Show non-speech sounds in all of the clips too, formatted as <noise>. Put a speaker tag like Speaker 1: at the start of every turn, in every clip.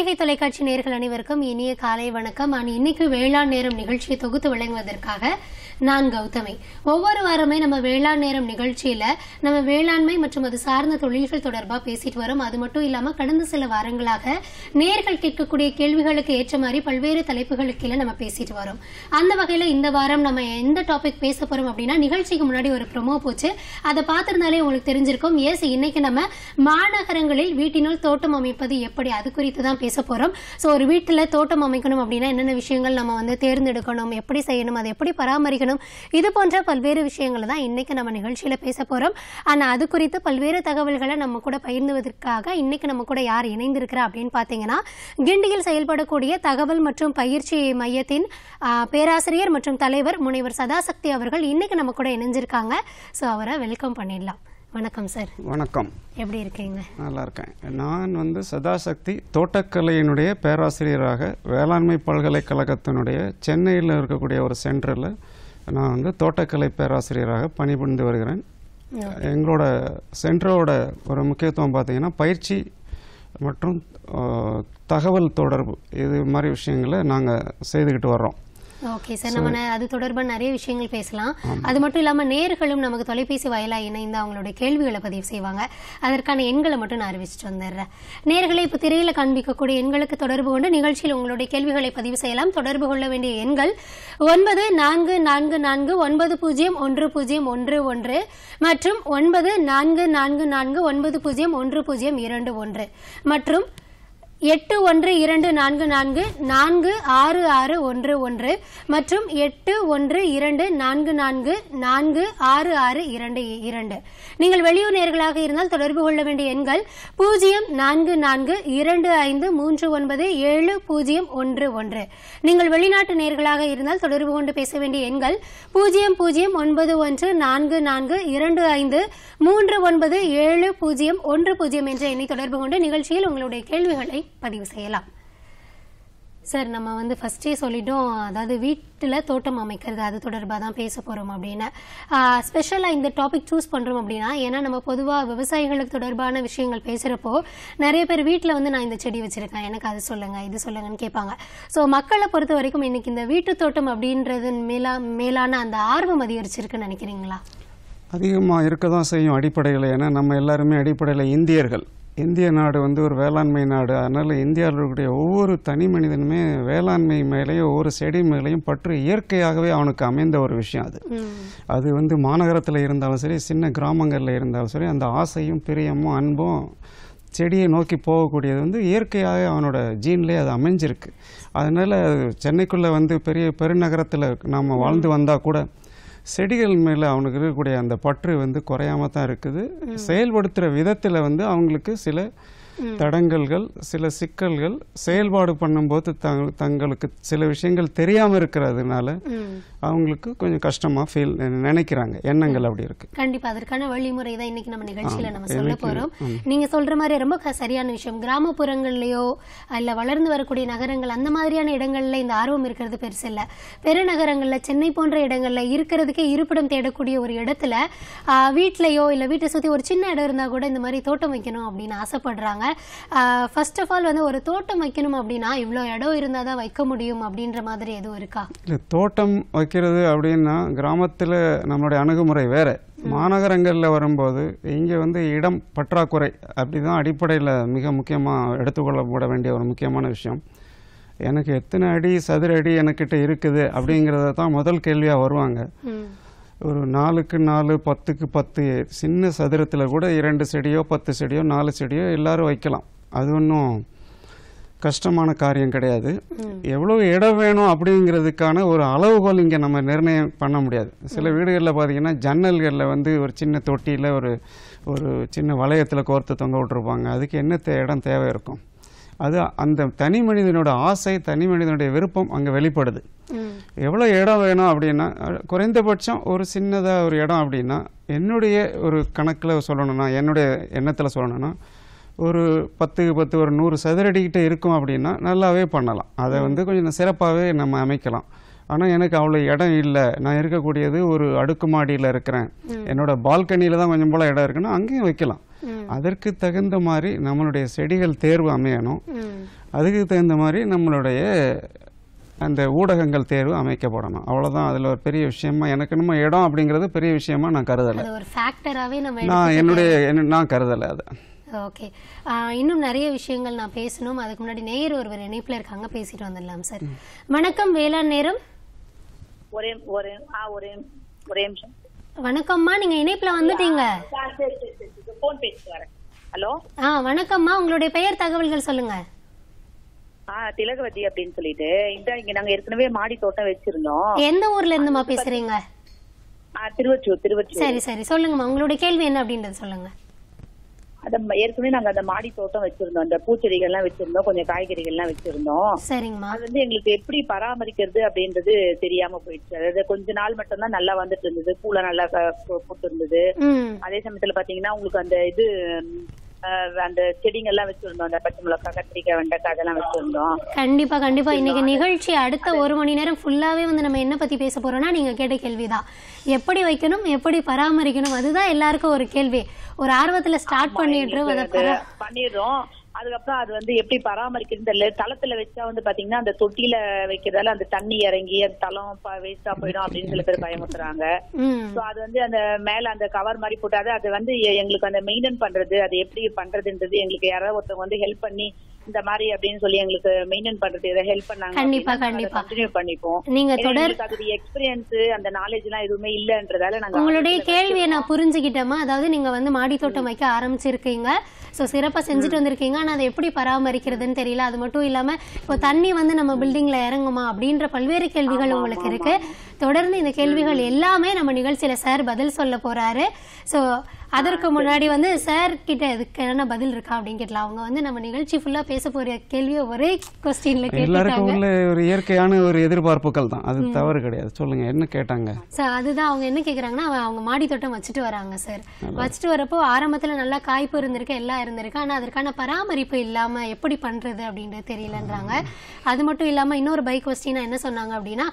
Speaker 1: பொதிகை தொலைக்காட்சி நேர்கள் அனைவருக்கும் இனிய காலை வணக்கம். நான் இன்னைக்கு வேளாண் நேரம் நிகழ்ச்சியை தொகுத்து வழங்குவதற்காக நான் கௌதமி. ஒவ்வொரு வாரமே நம்ம வேளாண் நேரம் நிகழ்ச்சியில நம்ம வேளாண்மை மற்றும் அது சார்ந்த தொழில்கள் தொடர்பா பேசிட்டு வரோம். அது மட்டும் இல்லாம கடந்த சில வாரங்களாக நேர்கள் கேட்கக்கூடிய கேள்விகளுக்கு ஏற்ற மாதிரி பல்வேறு தலைப்புகளுக்கு கீழே நம்ம பேசிட்டு வரோம். அந்த வகையில இந்த வாரம் நம்ம எந்த டாபிக் பேச போறோம் அப்படின்னா நிகழ்ச்சிக்கு முன்னாடி ஒரு ப்ரொமோ போச்சு. அதை பார்த்திருந்தாலே உங்களுக்கு தெரிஞ்சிருக்கும். எஸ் இன்னைக்கு நம்ம மாநகரங்களில் வீட்டினுள் தோட்டம் அமைப்பது எப்படி? அது குறித்து தான் பேச போறோம். ஸோ ஒரு வீட்டில் தோட்டம் அமைக்கணும் அப்படின்னா என்னென்ன விஷயங்கள் நம்ம வந்து தேர்ந்தெடுக்கணும்? எப்படி செய்யணும்? அதை எப்படி பராமரிக்கணும்? இது போன்ற பல்வேறு விஷயங்களை தான் இன்னைக்கு நம்ம நிகழ்ச்சியில பேச போறோம். ஆனா அது குறித்து பல்வேறு தகவல்களை நம்ம கூட பகிர்ந்துவதற்காக இன்னைக்கு நம்ம கூட யார் இணைந்திருக்கிறா அப்படின்னு பார்த்தீங்கன்னா கிண்டியில் செயல்படக்கூடிய தகவல் மற்றும் பயிற்சி மையத்தின் பேராசிரியர் மற்றும் தலைவர் முனைவர் சதாசக்தி அவர்கள் இன்னைக்கு நம்ம கூட இணைஞ்சிருக்காங்க. ஸோ அவரை வெல்கம் பண்ணிடலாம். வணக்கம் சார்
Speaker 2: வணக்கம்.
Speaker 1: எப்படி இருக்கீங்க?
Speaker 2: நல்லா இருக்கேன். நான் வந்து சதாசக்தி தோட்டக்கலையினுடைய பேராசிரியராக வேளாண்மை பல்கலைக்கழகத்தினுடைய சென்னையில் இருக்கக்கூடிய ஒரு சென்டரில் நான் வந்து தோட்டக்கலை பேராசிரியராக பணிபுரிந்து வருகிறேன். எங்களோட சென்டரோட ஒரு முக்கியத்துவம் பார்த்தீங்கன்னா பயிற்சி மற்றும் தகவல் தொடர்பு இது மாதிரி விஷயங்களை நாங்கள் செய்துக்கிட்டு வர்றோம்.
Speaker 1: ஓகே சார் நம்ம அது தொடர்பாக நிறைய விஷயங்கள் பேசலாம். அது மட்டும் இல்லாம நேர்களும் நமக்கு தொலைபேசி வாயிலா இணைந்து அவங்களுடைய கேள்விகளை பதிவு செய்வாங்க. அதற்கான எண்களை மட்டும் நான் அறிவிச்சிட்டு வந்துடுறேன். நேர்களை இப்போ திரையில காண்பிக்கக்கூடிய எண்களுக்கு தொடர்பு கொண்டு நிகழ்ச்சியில் உங்களுடைய கேள்விகளை பதிவு செய்யலாம். தொடர்பு கொள்ள வேண்டிய எண்கள் ஒன்பது நான்கு நான்கு நான்கு ஒன்பது பூஜ்ஜியம் ஒன்று பூஜ்ஜியம் ஒன்று ஒன்று மற்றும் ஒன்பது நான்கு நான்கு நான்கு ஒன்பது பூஜ்ஜியம் ஒன்று பூஜ்ஜியம் இரண்டு ஒன்று மற்றும் எட்டு ஒன்று இரண்டு நான்கு நான்கு நான்கு ஆறு ஆறு ஒன்று ஒன்று மற்றும் எட்டு ஒன்று இரண்டு நான்கு நான்கு நான்கு ஆறு ஆறு இரண்டு இரண்டு. நீங்கள் வெளியூர் நேர்களாக இருந்தால் தொடர்பு கொள்ள வேண்டிய எண்கள் பூஜ்ஜியம் நான்கு நான்கு இரண்டு ஐந்து மூன்று ஒன்பது ஏழு பூஜ்ஜியம் ஒன்று ஒன்று. நீங்கள் வெளிநாட்டு நேர்களாக இருந்தால் தொடர்பு கொண்டு பேச வேண்டிய எண்கள் பூஜ்ஜியம் பூஜ்ஜியம் ஒன்பது ஒன்று நான்கு நான்கு இரண்டு ஐந்து மூன்று ஒன்பது ஏழு பூஜ்ஜியம் ஒன்று பூஜ்ஜியம் என்ற எண்ணை தொடர்பு கொண்டு நிகழ்ச்சியில் உங்களுடைய கேள்விகளை பதிவு செய்யலாம். சார் நம்ம வந்து ஃபஸ்ட்டே சொல்லிட்டோம் அதாவது வீட்டில் தோட்டம் அமைக்கிறது அது தொடர்பாக தான் பேச போகிறோம் அப்படின்னு. ஸ்பெஷலாக இந்த டாபிக் சூஸ் பண்ணுறோம் அப்படின்னா ஏன்னா நம்ம பொதுவாக விவசாயிகளுக்கு தொடர்பான விஷயங்கள் பேசுகிறப்போ நிறைய பேர் வீட்டில் வந்து நான் இந்த செடி வச்சுருக்கேன் எனக்கு அது சொல்லுங்கள் இது சொல்லுங்கன்னு கேட்பாங்க. ஸோ மக்களை பொறுத்த வரைக்கும் இன்றைக்கி இந்த வீட்டு தோட்டம் அப்படின்றது மேலா மேலான அந்த ஆர்வம் அதிகரிச்சிருக்குன்னு நினைக்கிறீங்களா?
Speaker 2: அதிகமாக இருக்க தான் செய்யும் அடிப்படையில். ஏன்னா நம்ம எல்லாருமே அடிப்படையில் இந்தியர்கள். இந்திய நாடு வந்து ஒரு வேளாண்மை நாடு. அதனால் இந்தியாவில் இருக்கக்கூடிய ஒவ்வொரு தனி மனிதனுமே வேளாண்மை மேலேயும் ஒவ்வொரு செடி மேலேயும் பற்று இயற்கையாகவே அவனுக்கு அமைந்த ஒரு விஷயம் அது. அது வந்து மாநகரத்தில் இருந்தாலும் சரி சின்ன கிராமங்களில் இருந்தாலும் சரி அந்த ஆசையும் பிரியமும் அன்பும் செடியை நோக்கி போகக்கூடியது வந்து இயற்கையாக அவனோட ஜீன்லேயே அது அமைஞ்சிருக்கு. அதனால் சென்னைக்குள்ளே வந்து பெரிய பெருநகரத்தில் நாம் வாழ்ந்து வந்தால் கூட செடிகள் மேலே அவனுக்கு இருக்கக்கூடிய அந்த பற்று வந்து குறையாம தான் இருக்குது. செயல்படுத்துகிற விதத்தில் வந்து அவங்களுக்கு சில தடங்கல்கள் சில சிக்கல்கள் செயல்பாடு பண்ணும்போது தங்க- தங்களுக்கு சில விஷயங்கள் தெரியாமல் இருக்கிறதுனால அவங்களுக்கு கொஞ்சம் கஷ்டமாக ஃபீல் நினைக்கிறாங்க. எண்ணங்கள் அப்படி இருக்கு.
Speaker 1: கண்டிப்பா அதற்கான வழிமுறை தான் இன்னைக்கு நம்ம நிகழ்ச்சியில நம்ம சொல்ல போறோம். நீங்க சொல்ற மாதிரி ரொம்ப சரியான விஷயம். கிராமப்புறங்கள்லயோ இல்ல வளர்ந்து வரக்கூடிய நகரங்கள் அந்த மாதிரியான இடங்கள்ல இந்த ஆர்வம் இருக்கிறது பெருசு இல்ல. பெருநகரங்கள்ல சென்னை போன்ற இடங்கள்ல இருக்கிறதுக்கே இருப்பிடம் தேடக்கூடிய ஒரு இடத்துல வீட்லயோ இல்ல வீட்டை சுத்தி ஒரு சின்ன இடம் இருந்தா கூட இந்த மாதிரி தோட்டம் வைக்கணும் அப்படின்னு ஆசைப்படுறாங்க. ஃபர்ஸ்ட் ஆஃப் ஆல் வந்து ஒரு தோட்டம் வைக்கணும் அப்படின்னா இவ்வளோ இடம் இருந்தா தான் வைக்க முடியும் அப்படின்ற மாதிரி எதுவும் இருக்கா?
Speaker 2: இல்லை தோட்டம் வைக்கிறது அப்படின்னா கிராமத்தில் நம்மளுடைய அணுகுமுறை வேற. மாநகரங்களில் வரும்போது இங்கே வந்து இடம் பற்றாக்குறை அப்படி தான் அடிப்படையில் மிக முக்கியமாக எடுத்துக்கொள்ளப்பட வேண்டிய ஒரு முக்கியமான விஷயம். எனக்கு எத்தனை அடி சதுர அடி எனக்கிட்ட இருக்குது அப்படிங்கிறத தான் முதல் கேள்வியாக வருவாங்க. ஒரு நாலுக்கு நாலு பத்துக்கு பத்து சின்ன சதுரத்தில் கூட இரண்டு செடியோ பத்து செடியோ நாலு செடியோ எல்லாரும் வைக்கலாம். அது ஒன்றும் கஷ்டமான காரியம் கிடையாது. எவ்வளோ இடம் வேணும் அப்படிங்கிறதுக்கான ஒரு அளவுகோல் இங்கே நம்ம நிர்ணயம் பண்ண முடியாது. சில வீடுகளில் பார்த்தீங்கன்னா ஜன்னல்களில் வந்து ஒரு சின்ன தொட்டியில் ஒரு ஒரு சின்ன வளையத்தில் கோர்த்து தொங்க விட்டுருப்பாங்க. அதுக்கு என்ன தே இடம் தேவை இருக்கும்? அது அந்த தனி மனிதனோட ஆசை தனி மனிதனுடைய விருப்பம் அங்கே வெளிப்படுது. எவ்வளோ இடம் வேணும் அப்படின்னா குறைந்தபட்சம் ஒரு சின்னதாக ஒரு இடம் அப்படின்னா என்னுடைய ஒரு கணக்கில் சொல்லணும்னா என்னுடைய எண்ணத்தில் சொல்லணும்னா ஒரு பத்துக்கு பத்து ஒரு நூறு சதுரடிக்கிட்ட இருக்கும் அப்படின்னா நல்லாவே பண்ணலாம். அதை வந்து கொஞ்சம் சிறப்பாகவே நம்ம அமைக்கலாம். ஆனால் எனக்கு அவ்வளோ இடம் இல்லை. நான் இருக்கக்கூடியது ஒரு அடுக்குமாடியில் இருக்கிறேன். என்னோட பால்கனியில் தான் கொஞ்சம் போல இடம் இருக்குன்னா அங்கேயும் வைக்கலாம். அதற்கு தகுந்த மாதிரி நம்மளுடைய செடிகள் தேர்வு அமையணும். அதுக்கு தகுந்த மாதிரி நம்மளுடைய அந்த ஊடகங்கள் தேர்வு அமைக்கப்படணும். அவ்வளவுதான். அதுல ஒரு பெரிய விஷயமா எனக்கு நம்ம இடம் அப்படிங்கிறது பெரிய விஷயமா நான் கருதலை.
Speaker 1: அது ஒரு ஃபேக்டராகவே நம்ம
Speaker 2: நான் என்னுடைய என்ன- நான் கருதலை அதை.
Speaker 1: ஓகே. இன்னும் நிறைய விஷயங்கள் நான் பேசணும். அதுக்கு முன்னாடி நேயர் ஒருவர் இணைப்புல இருக்காங்க. பேசிட்டு வந்துடலாம் சார். வணக்கம் வேளாண் நேரம்
Speaker 3: ஒரே ஒரே ஆ ஒரே ஒரே நிமிஷம்.
Speaker 1: வணக்கம்மா. நீங்க இணைப்புல வந்துட்டீங்க.
Speaker 3: ஹலோ?
Speaker 1: ஆ வணக்கம்மா. உங்களுடைய பெயர் தகவல்கள் சொல்லுங்க.
Speaker 3: திலகவதி அப்படின்னு சொல்லிட்டு. இந்த இங்க நாங்க ஏற்கனவே மாடி தோட்டம் வச்சிருந்தோம்.
Speaker 1: எந்த ஊர்ல இருந்துமா பேசுறீங்க?
Speaker 3: திருவச்சூர் திருவச்சூர்.
Speaker 1: சரி சரி. சொல்லுங்கம்மா. உங்களுடைய கேள்வி என்ன அப்படின்றது சொல்லுங்க.
Speaker 3: அத ஏற்கனவே நாங்க அந்த மாடி தோட்டம் வச்சிருந்தோம். அந்த பூச்செடிகள் எல்லாம் வச்சிருந்தோம். கொஞ்சம் காய்கறிகள் எல்லாம் வச்சிருந்தோம்.
Speaker 1: சரிங்கம்மா.
Speaker 3: அது வந்து எங்களுக்கு எப்படி பராமரிக்கிறது அப்படின்றது தெரியாம போயிடுச்சு. அதாவது கொஞ்ச நாள் மட்டும்தான் நல்லா வந்துட்டு இருந்தது. பூல நல்லா க- பூ- பூத்து இருந்தது அதே சமயத்துல பாத்தீங்கன்னா உங்களுக்கு அந்த இது அந்த செடிங்க எல்லாம் வச்சிருந்தோம். அந்த பச்சை மிளகாய் கத்திரிக்காய் வெண்டைக்காய் அதெல்லாம் வச்சிருந்தோம்.
Speaker 1: கண்டிப்பா கண்டிப்பா. இன்னைக்கு நிகழ்ச்சி அடுத்த ஒரு மணி நேரம் ஃபுல்லாவே வந்து நம்ம என்ன பத்தி பேச போறோம்னா நீங்க கேட்ட கேள்விதான். எப்படி வைக்கணும் எப்படி பராமரிக்கணும் அதுதான் எல்லாருக்கும் ஒரு கேள்வி. ஒரு ஆர்வத்துல ஸ்டார்ட் பரா-
Speaker 3: பண்ணிடுறோம். அதுக்கப்புறம் அது வந்து எப்படி பராமரிக்கிறது தெரியல. தளத்துல வச்சா வந்து பாத்தீங்கன்னா அந்த தொட்டில வைக்கிறதால அந்த தண்ணி இறங்கி அந்த தளம் வேஸ்டா போயிடும் அப்படின்னு சில பேர் பயமுறுத்துறாங்க.
Speaker 1: ம்.
Speaker 3: சோ அது வந்து அந்த மேல அந்த கவர் மாதிரி போட்டாது அது வந்து எங்களுக்கு அந்த மெயின்டைன் பண்றது அது எப்படி பண்றதுன்றது எங்களுக்கு யாராவது ஒருத்தவங்க வந்து ஹெல்ப் பண்ணி இந்த மாதிரி அப்படின்னு சொல்லி எங்களுக்கு மெயின்டைன் பண்றது இதை ஹெல்ப் பண்ணாங்க
Speaker 1: கண்டிப்பா, கண்டிப்பா.
Speaker 3: கண்டினியூ பண்ணிப்போம்.
Speaker 1: நீங்க தொடர்
Speaker 3: எங்களுக்கு அதோட எக்ஸ்பீரியன்ஸ் அந்த நாலேஜ் எல்லாம் எதுவுமே இல்லன்றதால நாங்க
Speaker 1: உங்களுடைய கேள்வியை நான் புரிஞ்சுக்கிட்டேம்மா. அதாவது நீங்க வந்து மாடி தோட்டம் வைக்க ஆரம்பிச்சிருக்கீங்க. ஸோ சிறப்பா செஞ்சுட்டு வந்திருக்கீங்க. ஆனா அதை எப்படி பராமரிக்கிறதுன்னு தெரியல. அது மட்டும் இல்லாம இப்போ தண்ணி வந்து நம்ம பில்டிங்ல இறங்குமா அப்படின்ற பல்வேறு கேள்விகள் உங்களுக்கு இருக்கு. தொடர்ந்து இந்த கேள்விகள் எல்லாமே நம்ம நிகழ்ச்சியில சார் பதில் சொல்ல போறாரு. ஸோ அதற்கு முன்னாடி வந்து சார் கிட்ட இதுக்கு என்ன பதில் இருக்கா அப்படின்னு கேட்கலாம். அவங்க வந்து நம்ம நிகழ்ச்சி ஃபுல்லா பேச போற கேள்வியை ஒரே கொஸ்டின்ல
Speaker 2: உள்ள ஒரு இயற்கையான ஒரு எதிர்பார்ப்புகள் தான். அது தவறு கிடையாது. சொல்லுங்க என்ன கேட்டாங்க?
Speaker 1: சார் அதுதான் அவங்க என்ன கேக்குறாங்கன்னா அவ- அவங்க மாடி தோட்டம் வச்சுட்டு வராங்க சார் வச்சுட்டு வரப்போ ஆரம்பத்துல நல்லா காய்ப்பு இருந்திருக்கு எல்லாம் இருந்திருக்கு. ஆனா அதற்கான பராமரிப்பு இல்லாம எப்படி பண்றது அப்படின்றது தெரியலன்றாங்க. அது மட்டும் இல்லாம இன்னொரு பைக் கொஸ்டினா என்ன சொன்னாங்க அப்படின்னா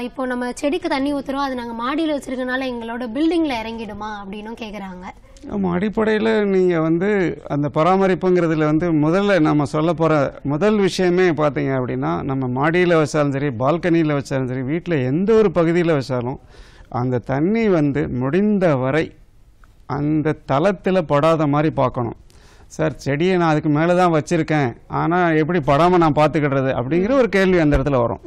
Speaker 1: இப்போ நம்ம செடிக்கு தண்ணி ஊத்துறோம் அது நாங்க மாடியில வச்சிருக்கனால எங்களோட பில்டிங்ல இறங்கிடுமா? அப்படின்னும் கேக்குறாங்க.
Speaker 2: ஆமாம் அடிப்படையில் நீங்கள் வந்து அந்த பராமரிப்புங்கிறதுல வந்து முதல்ல நம்ம சொல்ல போகிற முதல் விஷயமே பார்த்தீங்க அப்படின்னா நம்ம மாடியில் வச்சாலும் சரி பால்கனியில் வச்சாலும் சரி வீட்டில் எந்த ஒரு பகுதியில் வச்சாலும் அந்த தண்ணி வந்து முடிந்த வரை அந்த தளத்தில் படாத மாதிரி பார்க்கணும் சார் செடியை நான் அதுக்கு மேலே தான் வச்சுருக்கேன். ஆனால் எப்படி படாமல் நான் பார்த்துக்கிடுறது அப்படிங்கிற ஒரு கேள்வி அந்த இடத்துல வரும்.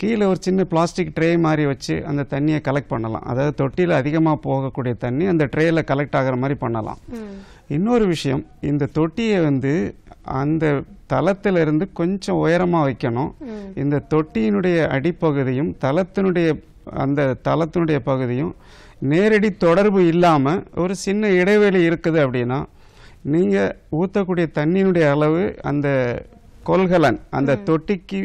Speaker 2: கீழே ஒரு சின்ன பிளாஸ்டிக் ட்ரே மாதிரி வச்சு அந்த தண்ணியை கலெக்ட் பண்ணலாம். அதாவது தொட்டியில் அதிகமாக போகக்கூடிய தண்ணி அந்த ட்ரேயில் கலெக்ட் ஆகிற மாதிரி பண்ணலாம். இன்னொரு விஷயம் இந்த தொட்டியை வந்து அந்த தளத்துல இருந்து கொஞ்சம் உயரமாக வைக்கணும். இந்த தொட்டியினுடைய அடிப்பகுதியும் தளத்தினுடைய அந்த தளத்தினுடைய பகுதியும் நேரடி தொடர்பு இல்லாமல் ஒரு சின்ன இடைவெளி இருக்குது அப்படின்னா நீங்கள் ஊற்றக்கூடிய தண்ணியினுடைய அளவு அந்த கொள்கலன். அந்த தொட்டிக்கு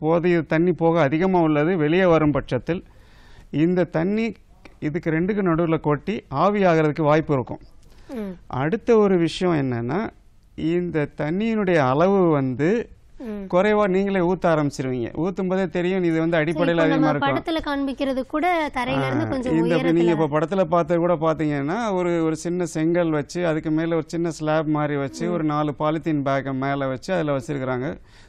Speaker 2: போதிய தண்ணி போக அதிகமாக உள்ளது. வெளியே வரும் பட்சத்தில் இந்த தண்ணி இதுக்கு ரெண்டுக்கு நடுவில் கொட்டி ஆவி ஆகிறதுக்கு வாய்ப்பு இருக்கும். அடுத்த ஒரு விஷயம் என்னன்னா இந்த தண்ணியினுடைய அளவு வந்து குறைவா நீங்களே ஊத்த ஆரம்பிச்சிருவீங்க. ஊத்தும் போதே தெரியும் இது வந்து அடிப்படையில் அதிகமா இருக்கும்
Speaker 1: படத்துல காண்பிக்கிறது கூட தரையில இருந்து கொஞ்சம்
Speaker 2: இந்த நீங்க இப்ப படத்துல பார்த்து கூட பாத்தீங்கன்னா ஒரு ஒரு சின்ன செங்கல் வச்சு அதுக்கு மேல ஒரு சின்ன ஸ்லாப் மாதிரி வச்சு ஒரு நாலு பாலித்தீன் பேக்கை மேல வச்சு அதுல வச்சிருக்கிறாங்க.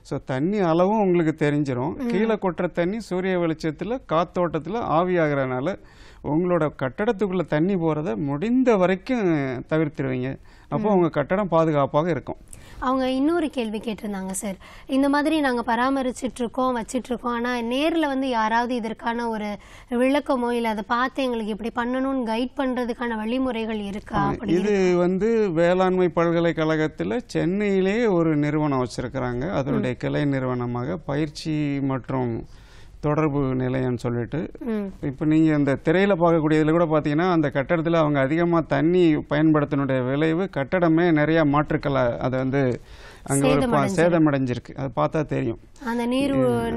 Speaker 2: ஸோ தண்ணி அளவும் உங்களுக்கு தெரிஞ்சிரும். கீழே கொட்டுற தண்ணி சூரிய வெளிச்சத்துல காத்தோட்டத்துல ஆவியாகிறனால உங்களோட கட்டடத்துக்குள்ள தண்ணி போறத முடிந்த வரைக்கும் தவிர்த்துருவீங்க. அப்போ உங்க கட்டடம் பாதுகாப்பாக இருக்கும்.
Speaker 1: அவங்க இன்னொரு கேள்வி கேட்டிருந்தாங்க சார். இந்த மாதிரி நாங்க பராமரிச்சிட்டு இருக்கோம் வச்சிட்டு இருக்கோம் ஆனா நேர்ல வந்து யாராவது இதற்கான ஒரு விளக்கமோ இல்ல அதை பார்த்து எங்களுக்கு இப்படி பண்ணணும்னு கைட் பண்றதுக்கான வழிமுறைகள் இருக்கா அப்படி
Speaker 2: இது வந்து வேளாண்மை பல்கலைக்கழகத்தில் சென்னையிலே ஒரு நிறுவனம் வச்சிருக்கிறாங்க. அதனுடைய கிளை நிறுவனமாக பயிற்சி மற்றும் தொடர்பு நிலையம்னு சொல்லிட்டு. இப்போ நீங்கள் அந்த திரையில் பார்க்கக்கூடியதுல கூட பார்த்தீங்கன்னா அந்த கட்டடத்தில் அவங்க அதிகமாக தண்ணி பயன்படுத்தினுடைய விளைவு கட்டடமே நிறையா மாற்றுக்களை அதை வந்து அங்கே ஒரு சேதமடைஞ்சிருக்கு. அது பார்த்தா தெரியும்.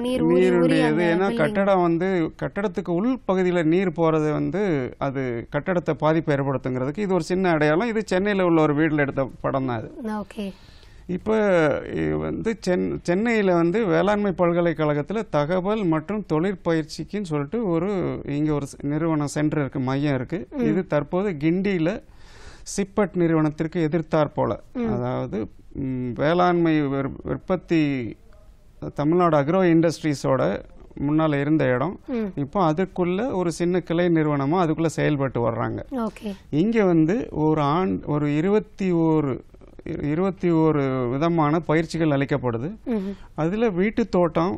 Speaker 2: நீருடைய இது ஏன்னா கட்டடம் வந்து கட்டடத்துக்கு உள் பகுதியில் நீர் போறது வந்து அது கட்டடத்தை பாதிப்பு ஏற்படுத்துங்கிறதுக்கு இது ஒரு சின்ன அடையாளம். இது சென்னையில் உள்ள ஒரு வீட்டில் எடுத்த படம் தான்
Speaker 1: ஓகே.
Speaker 2: இப்போ வந்து சென் சென்னையில் வந்து வேளாண்மை பல்கலைக்கழகத்தில் தகவல் மற்றும் தொழிற்பயிற்சிக்குன்னு சொல்லிட்டு ஒரு இங்கே ஒரு நிறுவனம் சென்டர் இருக்கு மையம் இருக்கு. இது தற்போது கிண்டியில் சிப்பட் நிறுவனத்திற்கு எதிர்த்தாற் போல. அதாவது வேளாண்மை உற்பத்தி தமிழ்நாடு அக்ரோ இண்டஸ்ட்ரீஸோட முன்னால் இருந்த இடம். இப்போ அதுக்குள்ள ஒரு சின்ன கிளை நிறுவனமாக அதுக்குள்ளே செயல்பட்டு வர்றாங்க. இங்கே வந்து ஒரு ஆண் ஒரு இருபத்தி ஓரு இருபத்தி ஓரு விதமான பயிற்சிகள் அளிக்கப்படுது. அதில் வீட்டு தோட்டம்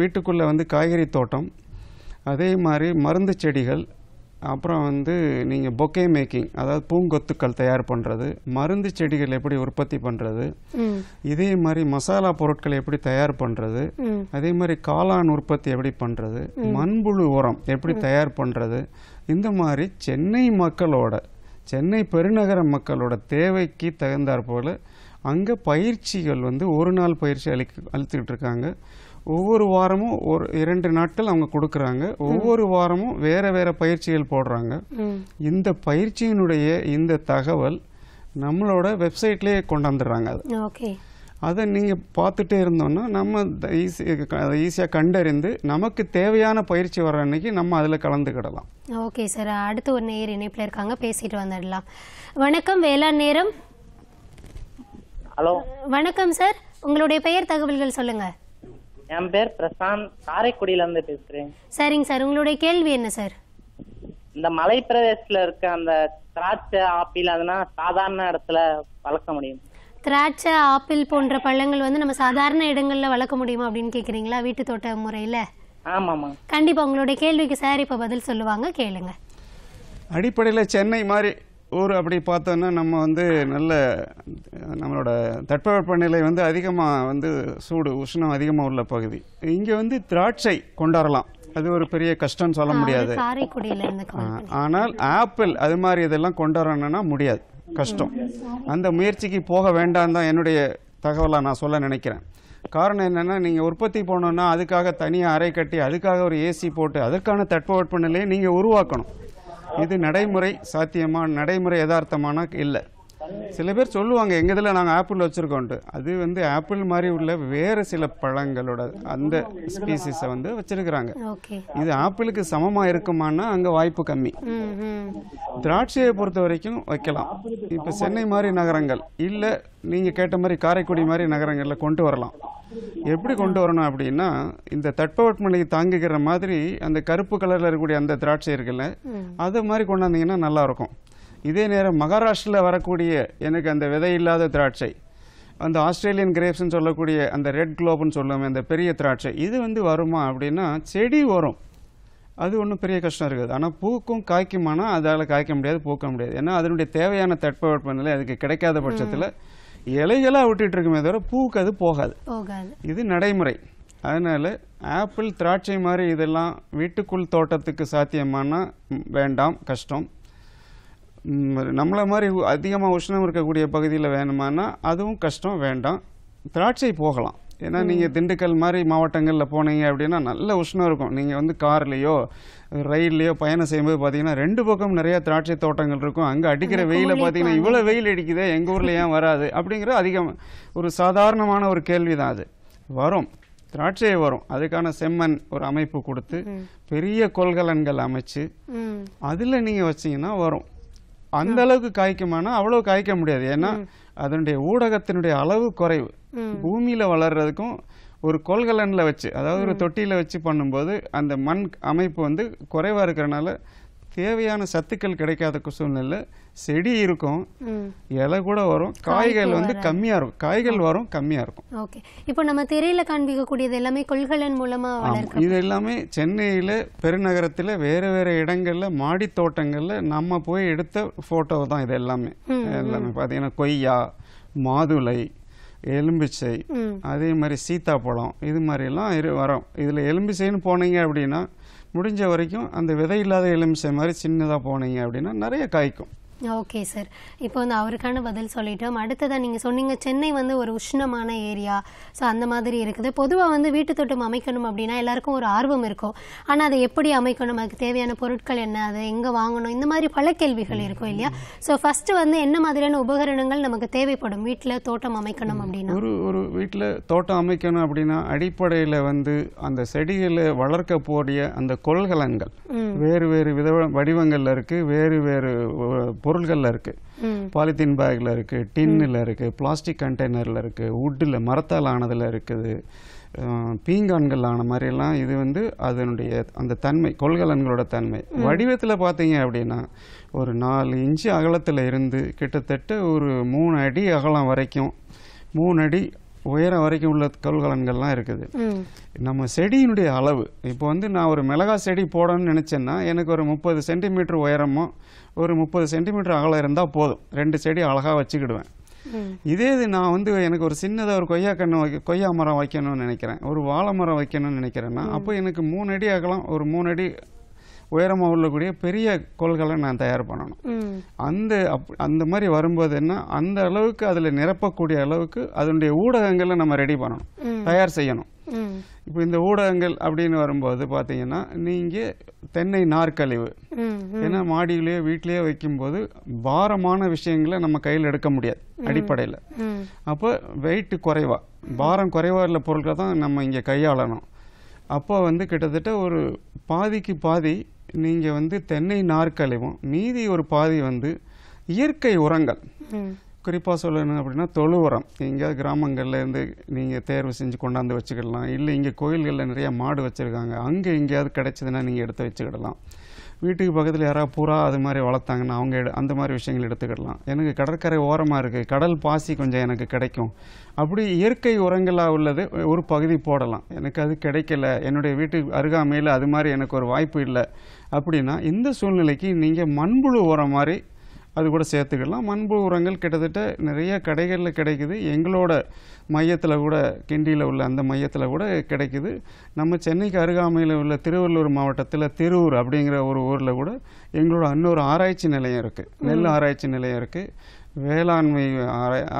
Speaker 2: வீட்டுக்குள்ளே வந்து காய்கறி தோட்டம் அதே மாதிரி மருந்து செடிகள் அப்புறம் வந்து நீங்கள் பொக்கே மேக்கிங் அதாவது பூங்கொத்துக்கள் தயார் பண்ணுறது மருந்து செடிகள் எப்படி உற்பத்தி பண்ணுறது இதே மாதிரி மசாலா பொருட்கள் எப்படி தயார் பண்ணுறது அதே மாதிரி காளான் உற்பத்தி எப்படி பண்ணுறது மண்புழு உரம் எப்படி தயார் பண்ணுறது இந்த மாதிரி சென்னை மக்களோட சென்னை பெருநகர மக்களோட தேவைக்கு தகுந்தாற் போல அங்கே பயிற்சிகள் வந்து ஒரு நாள் பயிற்சி அளிக்க அளித்துக்கிட்டு இருக்காங்க ஒவ்வொரு வாரமும் ஒரு இரண்டு நாட்கள் அவங்க கொடுக்குறாங்க. ஒவ்வொரு வாரமும் வேற வேற பயிற்சிகள் போடுறாங்க. இந்த பயிற்சியினுடைய இந்த தகவல் நம்மளோட வெப்சைட்லேயே கொண்டாந்துடுறாங்க அது.
Speaker 1: ஓகே.
Speaker 2: அதை நீங்கள் பார்த்துட்டே இருந்தோம்னா நம்ம ஈஸி அதை ஈஸியாக கண்டறிந்து நமக்கு தேவையான பயிற்சி வர அன்னைக்கு நம்ம அதில் கலந்துக்கிடலாம்.
Speaker 1: ஓகே சார் அடுத்து ஒரு நேர் இணைப்பில் இருக்காங்க. பேசிட்டு வந்துடலாம். வணக்கம் வேளாண் நேரம்.
Speaker 4: ஹலோ.
Speaker 1: வணக்கம் சார் உங்களுடைய பெயர் தகவல்கள் சொல்லுங்க.
Speaker 4: என் பேர் பிரசாந்த். காரைக்குடியில இருந்து பேசுறேன்.
Speaker 1: சரிங்க சார் உங்களுடைய கேள்வி என்ன சார்
Speaker 4: இந்த மலை பிரதேசத்துல இருக்க அந்த திராட்சை ஆப்பிள் அதெல்லாம் சாதாரண இடத்துல வளர்க்க முடியும்.
Speaker 1: திராட்சை ஆப்பிள் போன்ற பழங்கள் வந்து நம்ம சாதாரண இடங்கள்ல வளர்க்க முடியுமா அப்படின்னு கேக்குறீங்களா? வீட்டு தோட்ட முறையில?
Speaker 4: ஆமாம்மா
Speaker 1: கண்டிப்பா உங்களுடைய கேள்விக்கு சார் இப்ப பதில் சொல்லுவாங்க கேளுங்க.
Speaker 2: அடிப்படையில் சென்னை மாதிரி ஊர் அப்படி பார்த்தோன்னா நம்ம வந்து நல்ல நம்மளோட தட்பவெப்பநிலை வந்து அதிகமாக வந்து சூடு உஷ்ணம் அதிகமாக உள்ள பகுதி. இங்கே வந்து திராட்சை கொண்டாடலாம். அது ஒரு பெரிய கஷ்டம்னு சொல்ல முடியாது. ஆனால் ஆப்பிள் அது மாதிரி இதெல்லாம் கொண்டாடணும்னா முடியாது. கஷ்டம். அந்த முயற்சிக்கு போக வேண்டாம் தான் என்னுடைய தகவலாக நான் சொல்ல நினைக்கிறேன். காரணம் என்னென்னா நீங்கள் உற்பத்தி போனோம்னா அதுக்காக தனியாக அறை கட்டி அதுக்காக ஒரு ஏசி போட்டு அதற்கான தட்பவெப்பநிலையை நீங்கள் உருவாக்கணும். இது நடைமுறை சாத்தியமான நடைமுறை யதார்த்தமான இல்லை. சில பேர் சொல்லுவாங்க எங்க இதில் நாங்கள் ஆப்பிள் வச்சுருக்கோன்ட்டு. அது வந்து ஆப்பிள் மாதிரி உள்ள வேறு சில பழங்களோட அந்த ஸ்பீசிஸை வந்து வச்சிருக்கிறாங்க. இது ஆப்பிளுக்கு சமமா இருக்குமான்னா அங்க வாய்ப்பு கம்மி. திராட்சையை பொறுத்த வரைக்கும் வைக்கலாம். இப்ப சென்னை மாதிரி நகரங்கள் இல்ல நீங்க கேட்ட மாதிரி காரைக்குடி மாதிரி நகரங்கள்ல கொண்டு வரலாம். எப்படி கொண்டு வரணும் அப்படின்னா இந்த தட்பவெப்பநிலையை தாங்குகிற மாதிரி அந்த கருப்பு கலர்ல இருக்கக்கூடிய அந்த திராட்சை இருக்குல்ல அது மாதிரி கொண்டாந்தீங்கன்னா நல்லா இருக்கும். இதே நேரம் மகாராஷ்டிரில் வரக்கூடிய எனக்கு அந்த விதை இல்லாத திராட்சை அந்த ஆஸ்திரேலியன் கிரேப்ஸ்னு சொல்லக்கூடிய அந்த ரெட் குளோப்னு சொல்லுவோமே அந்த பெரிய திராட்சை இது வந்து வருமா அப்படின்னா செடி வரும். அது ஒன்றும் பெரிய கஷ்டம் இருக்காது. ஆனால் பூக்கும் காய்க்குமானா அதால் காய்க்க முடியாது பூக்க முடியாது. ஏன்னா அதனுடைய தேவையான தட்பவெப்பநிலை அதுக்கு கிடைக்காத பட்சத்தில் இலைகளாக விட்டுட்டு இருக்குமே தவிர பூவுக்கு அது போகாது.
Speaker 1: போகாது.
Speaker 2: இது நடைமுறை. அதனால ஆப்பிள் திராட்சை மாதிரி இதெல்லாம் வீட்டுக்குள் தோட்டத்துக்கு சாத்தியமானா ம், வேண்டாம் கஷ்டம். நம்மள மாதிரி அதிகமாக உஷ்ணம் இருக்கக்கூடிய பகுதியில் வேணுமானா அதுவும் கஷ்டம் வேண்டாம். திராட்சை போகலாம். ஏன்னா நீங்கள் திண்டுக்கல் மாதிரி மாவட்டங்களில் போனீங்க அப்படின்னா நல்ல உஷ்ணம் இருக்கும். நீங்கள் வந்து கார்லேயோ ரயில்லையோ பயணம் செய்யும்போது பார்த்தீங்கன்னா ரெண்டு பக்கம் நிறைய திராட்சை தோட்டங்கள் இருக்கும். அங்கே அடிக்கிற வெயில பார்த்தீங்கன்னா இவ்வளோ வெயில் அடிக்குதே எங்கள் ஊரில் ஏன் வராது? அப்படிங்கிற அதிகம் ஒரு சாதாரணமான ஒரு கேள்வி தான் அது. வரும். திராட்சை வரும். அதுக்கான செம்மண் ஒரு அமைப்பு கொடுத்து பெரிய கொள்கலன்கள் அமைச்சு அதில் நீங்கள் வச்சீங்கன்னா வரும். அந்த அளவுக்கு காய்க்குமானா அவ்வளோ காய்க்க முடியாது. ஏன்னா அதனுடைய ஊடகத்தினுடைய அளவு குறைவு. பூமியில வளர்றதுக்கும் ஒரு கொள்கலன்ல வச்சு அதாவது ஒரு தொட்டியில வச்சு பண்ணும்போது அந்த மண் அமைப்பு வந்து குறைவா இருக்கிறனால தேவையான சத்துக்கள் கிடைக்காத சூழ்நிலை செடி இருக்கும் இலை கூட வரும் காய்கள் வந்து கம்மியா இருக்கும். காய்கள் வரும் கம்மியா இருக்கும்.
Speaker 1: ஓகே. இப்போ நம்ம திரையில காண்பிக்கக்கூடியது எல்லாமே கொள்கலன் மூலமா
Speaker 2: இது எல்லாமே சென்னையில பெருநகரத்துல வேற வேற இடங்கள்ல மாடி தோட்டங்கள்ல நம்ம போய் எடுத்த போட்டோ தான் இது எல்லாமே. எல்லாமே. பாத்தீங்கன்னா கொய்யா மாதுளை எலும்பிச்சை அதே மாதிரி சீத்தாப்பழம் இது மாதிரிலாம் இரு வரும். இதில் எலும்பிச்சைன்னு போனீங்க அப்படின்னா முடிஞ்ச வரைக்கும் அந்த விதை இல்லாத எலுமிச்சை மாதிரி சின்னதாக போனீங்க அப்படின்னா நிறைய காய்க்கும்.
Speaker 1: ஓகே சார் இப்போ வந்து அவருக்கான பதில் சொல்லிட்டோம். அடுத்ததாக நீங்கள் சொன்னீங்க சென்னை வந்து ஒரு உஷ்ணமான ஏரியா. ஸோ அந்த மாதிரி இருக்குது. பொதுவாக வந்து வீட்டு தோட்டம் அமைக்கணும் அப்படின்னா எல்லாருக்கும் ஒரு ஆர்வம் இருக்கும். ஆனால் அதை எப்படி அமைக்கணும்? அதுக்கு தேவையான பொருட்கள் என்ன? அதை எங்கே வாங்கணும்? இந்த மாதிரி பல கேள்விகள் இருக்கும் இல்லையா? ஸோ ஃபஸ்ட்டு வந்து என்ன மாதிரியான உபகரணங்கள் நமக்கு தேவைப்படும்? வீட்டில் தோட்டம் அமைக்கணும் அப்படின்னா.
Speaker 2: ஒரு ஒரு வீட்டில் தோட்டம் அமைக்கணும் அப்படின்னா அடிப்படையில் வந்து அந்த செடிகளை வளர்க்க போடிய அந்த கொள்கலன்கள்.
Speaker 1: ம்.
Speaker 2: வேறு வேறு வித வடிவங்கள்ல இருக்கு. வேறு வேறு பொருள்கள்ல இருக்கு.
Speaker 1: ம்.
Speaker 2: பாலித்தீன் பேக்ல இருக்கு டின்னில் இருக்கு பிளாஸ்டிக் கண்டெய்னர்ல இருக்கு வுட்டில் மரத்தால் ஆனதுல இருக்குது. பீங்கான்கள் ஆன மாதிரியெல்லாம் இது வந்து அதனுடைய அந்த தன்மை கொள்கலன்களோட தன்மை. வடிவத்தில் பார்த்தீங்க அப்படின்னா ஒரு நாலு இன்ச்சு அகலத்தில் இருந்து கிட்டத்தட்ட ஒரு மூணு அடி அகலம் வரைக்கும் மூணு அடி உயரம் வரைக்கும் உள்ள கொள்கலன்கள்லாம் இருக்குது. நம்ம செடியினுடைய அளவு இப்போ வந்து நான் ஒரு மிளகா செடி போடணும்னு நினச்சேன்னா எனக்கு ஒரு முப்பது சென்டிமீட்டர் உயரமோ ஒரு முப்பது சென்டிமீட்டர் அகலம் இருந்தால் போதும். ரெண்டு செடி அழகாக வச்சுக்கிடுவேன். இதே இது நான் வந்து எனக்கு ஒரு சின்னதாக ஒரு கொய்யா கன்று வைக்க கொய்யா மரம் வைக்கணும்னு நினைக்கிறேன். ஒரு வாழை மரம் வைக்கணும்னு நினைக்கிறேன்னா அப்போ எனக்கு மூணு அடி அகலம் ஒரு மூணு அடி உயரமாக உள்ளக்கூடிய பெரிய கோள்களை நான் தயார் பண்ணணும். அந்த அப் அந்த மாதிரி வரும்போது என்ன அந்த அளவுக்கு அதில் நிரப்பக்கூடிய அளவுக்கு அதனுடைய ஊடகங்களை நம்ம ரெடி பண்ணணும். தயார் செய்யணும். இப்போ இந்த ஊடகங்கள் அப்படின்னு வரும்போது பார்த்தீங்கன்னா நீங்கள் தென்னை
Speaker 1: ம்
Speaker 2: ஏன்னா மாடியிலேயோ வீட்டிலேயோ வைக்கும்போது பாரமான விஷயங்களை நம்ம கையில் எடுக்க முடியாது அடிப்படையில். அப்போ வெயிட் குறைவா. பாரம் குறைவா உள்ள பொருட்களை தான் நம்ம இங்கே கையாளணும். அப்போ வந்து கிட்டத்தட்ட ஒரு பாதிக்கு பாதி நீங்கள் வந்து தென்னை நார்க்கழிவும் மீதி ஒரு பாதி வந்து இயற்கை உரங்கள். குறிப்பாக சொல்லணும் அப்படின்னா தொழு உரம் எங்கேயாவது கிராமங்கள்ல இருந்து நீங்கள் தேர்வு செஞ்சு கொண்டாந்து வச்சுக்கிடலாம். இல்லை இங்கே கோயில்களில் நிறைய மாடு வச்சுருக்காங்க. அங்கே எங்கேயாவது கிடைச்சதுன்னா நீங்கள் எடுத்து வச்சுக்கிடலாம். வீட்டுக்கு பக்கத்தில் யாராவது புறா அது மாதிரி வளர்த்தாங்கன்னா அவங்க எடு- அந்த மாதிரி விஷயங்கள் எடுத்துக்கிடலாம். எனக்கு கடற்கரை ஓரமாக இருக்குது கடல் பாசி கொஞ்சம் எனக்கு கிடைக்கும். அப்படி இயற்கை உரங்களாக உள்ளது ஒரு பகுதி போடலாம். எனக்கு அது கிடைக்கல. என்னுடைய வீட்டுக்கு அருகாமையில் அது மாதிரி எனக்கு ஒரு வாய்ப்பு இல்லை. அப்படின்னா இந்த சூழ்நிலைக்கு நீங்கள் மண்புழு உரம் மாதிரி அது கூட சேர்த்துக்கலாம். மண்புழு உரங்கள் கிட்டத்தட்ட நிறைய கடைகளில் கிடைக்குது. எங்களோட மையத்தில் கூட கிண்டியில் உள்ள அந்த மையத்தில் கூட கிடைக்குது. நம்ம சென்னைக்கு அருகாமையில் உள்ள திருவள்ளூர் மாவட்டத்தில் திருவூர் அப்படிங்கிற ஒரு ஊரில் கூட எங்களோட இன்னொரு ஆராய்ச்சி நிலையம் இருக்குது நெல் ஆராய்ச்சி நிலையம் இருக்குது வேளாண்மை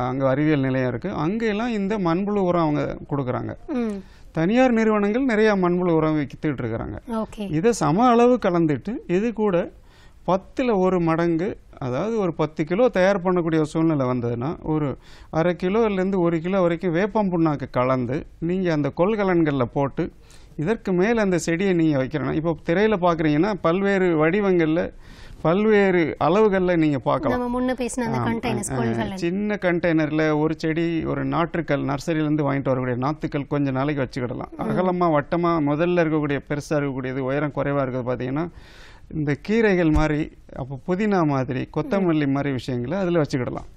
Speaker 2: அங்கே அறிவியல் நிலையம் இருக்குது அங்கெல்லாம் இந்த மண்புழு உரம் அவங்க கொடுக்குறாங்க. தனியார் நிறுவனங்கள் நிறைய மண்புழு உரம் வித்துட்டு இருக்கிறாங்க.
Speaker 1: ஓகே.
Speaker 2: இதை சம அளவு கலந்துட்டு இது கூட பத்தில் ஒரு மடங்கு அதாவது ஒரு பத்து கிலோ தயார் பண்ணக்கூடிய சூழ்நிலை வந்ததுன்னா ஒரு அரை கிலோலேருந்து ஒரு கிலோ வரைக்கும் வேப்பம் புண்ணாக்கு கலந்து நீங்கள் அந்த கொள்கலன்களில் போட்டு இதற்கு மேலே அந்த செடியை நீங்கள் வைக்கிறனா இப்போ திரையில் பார்க்குறீங்கன்னா பல்வேறு வடிவங்களில் பல்வேறு அளவுகளில் நீங்கள் பார்க்கலாம். சின்ன கண்டெய்னரில் ஒரு செடி ஒரு நாற்றுக்கல் நர்சரியிலேருந்து வாங்கிட்டு வரக்கூடிய நாற்றுக்கல் கொஞ்ச நாளைக்கு வச்சுக்கிடலாம். அகலமாக வட்டமாக முதல்ல இருக்கக்கூடிய பெருசாக இருக்கக்கூடியது உயரம் குறைவாக இருக்கிறது பார்த்தீங்கன்னா இந்த கீரைகள் மாதிரி அப்போ புதினா மாதிரி கொத்தமல்லி மாதிரி விஷயங்களை அதில் வச்சுக்கிடலாம்.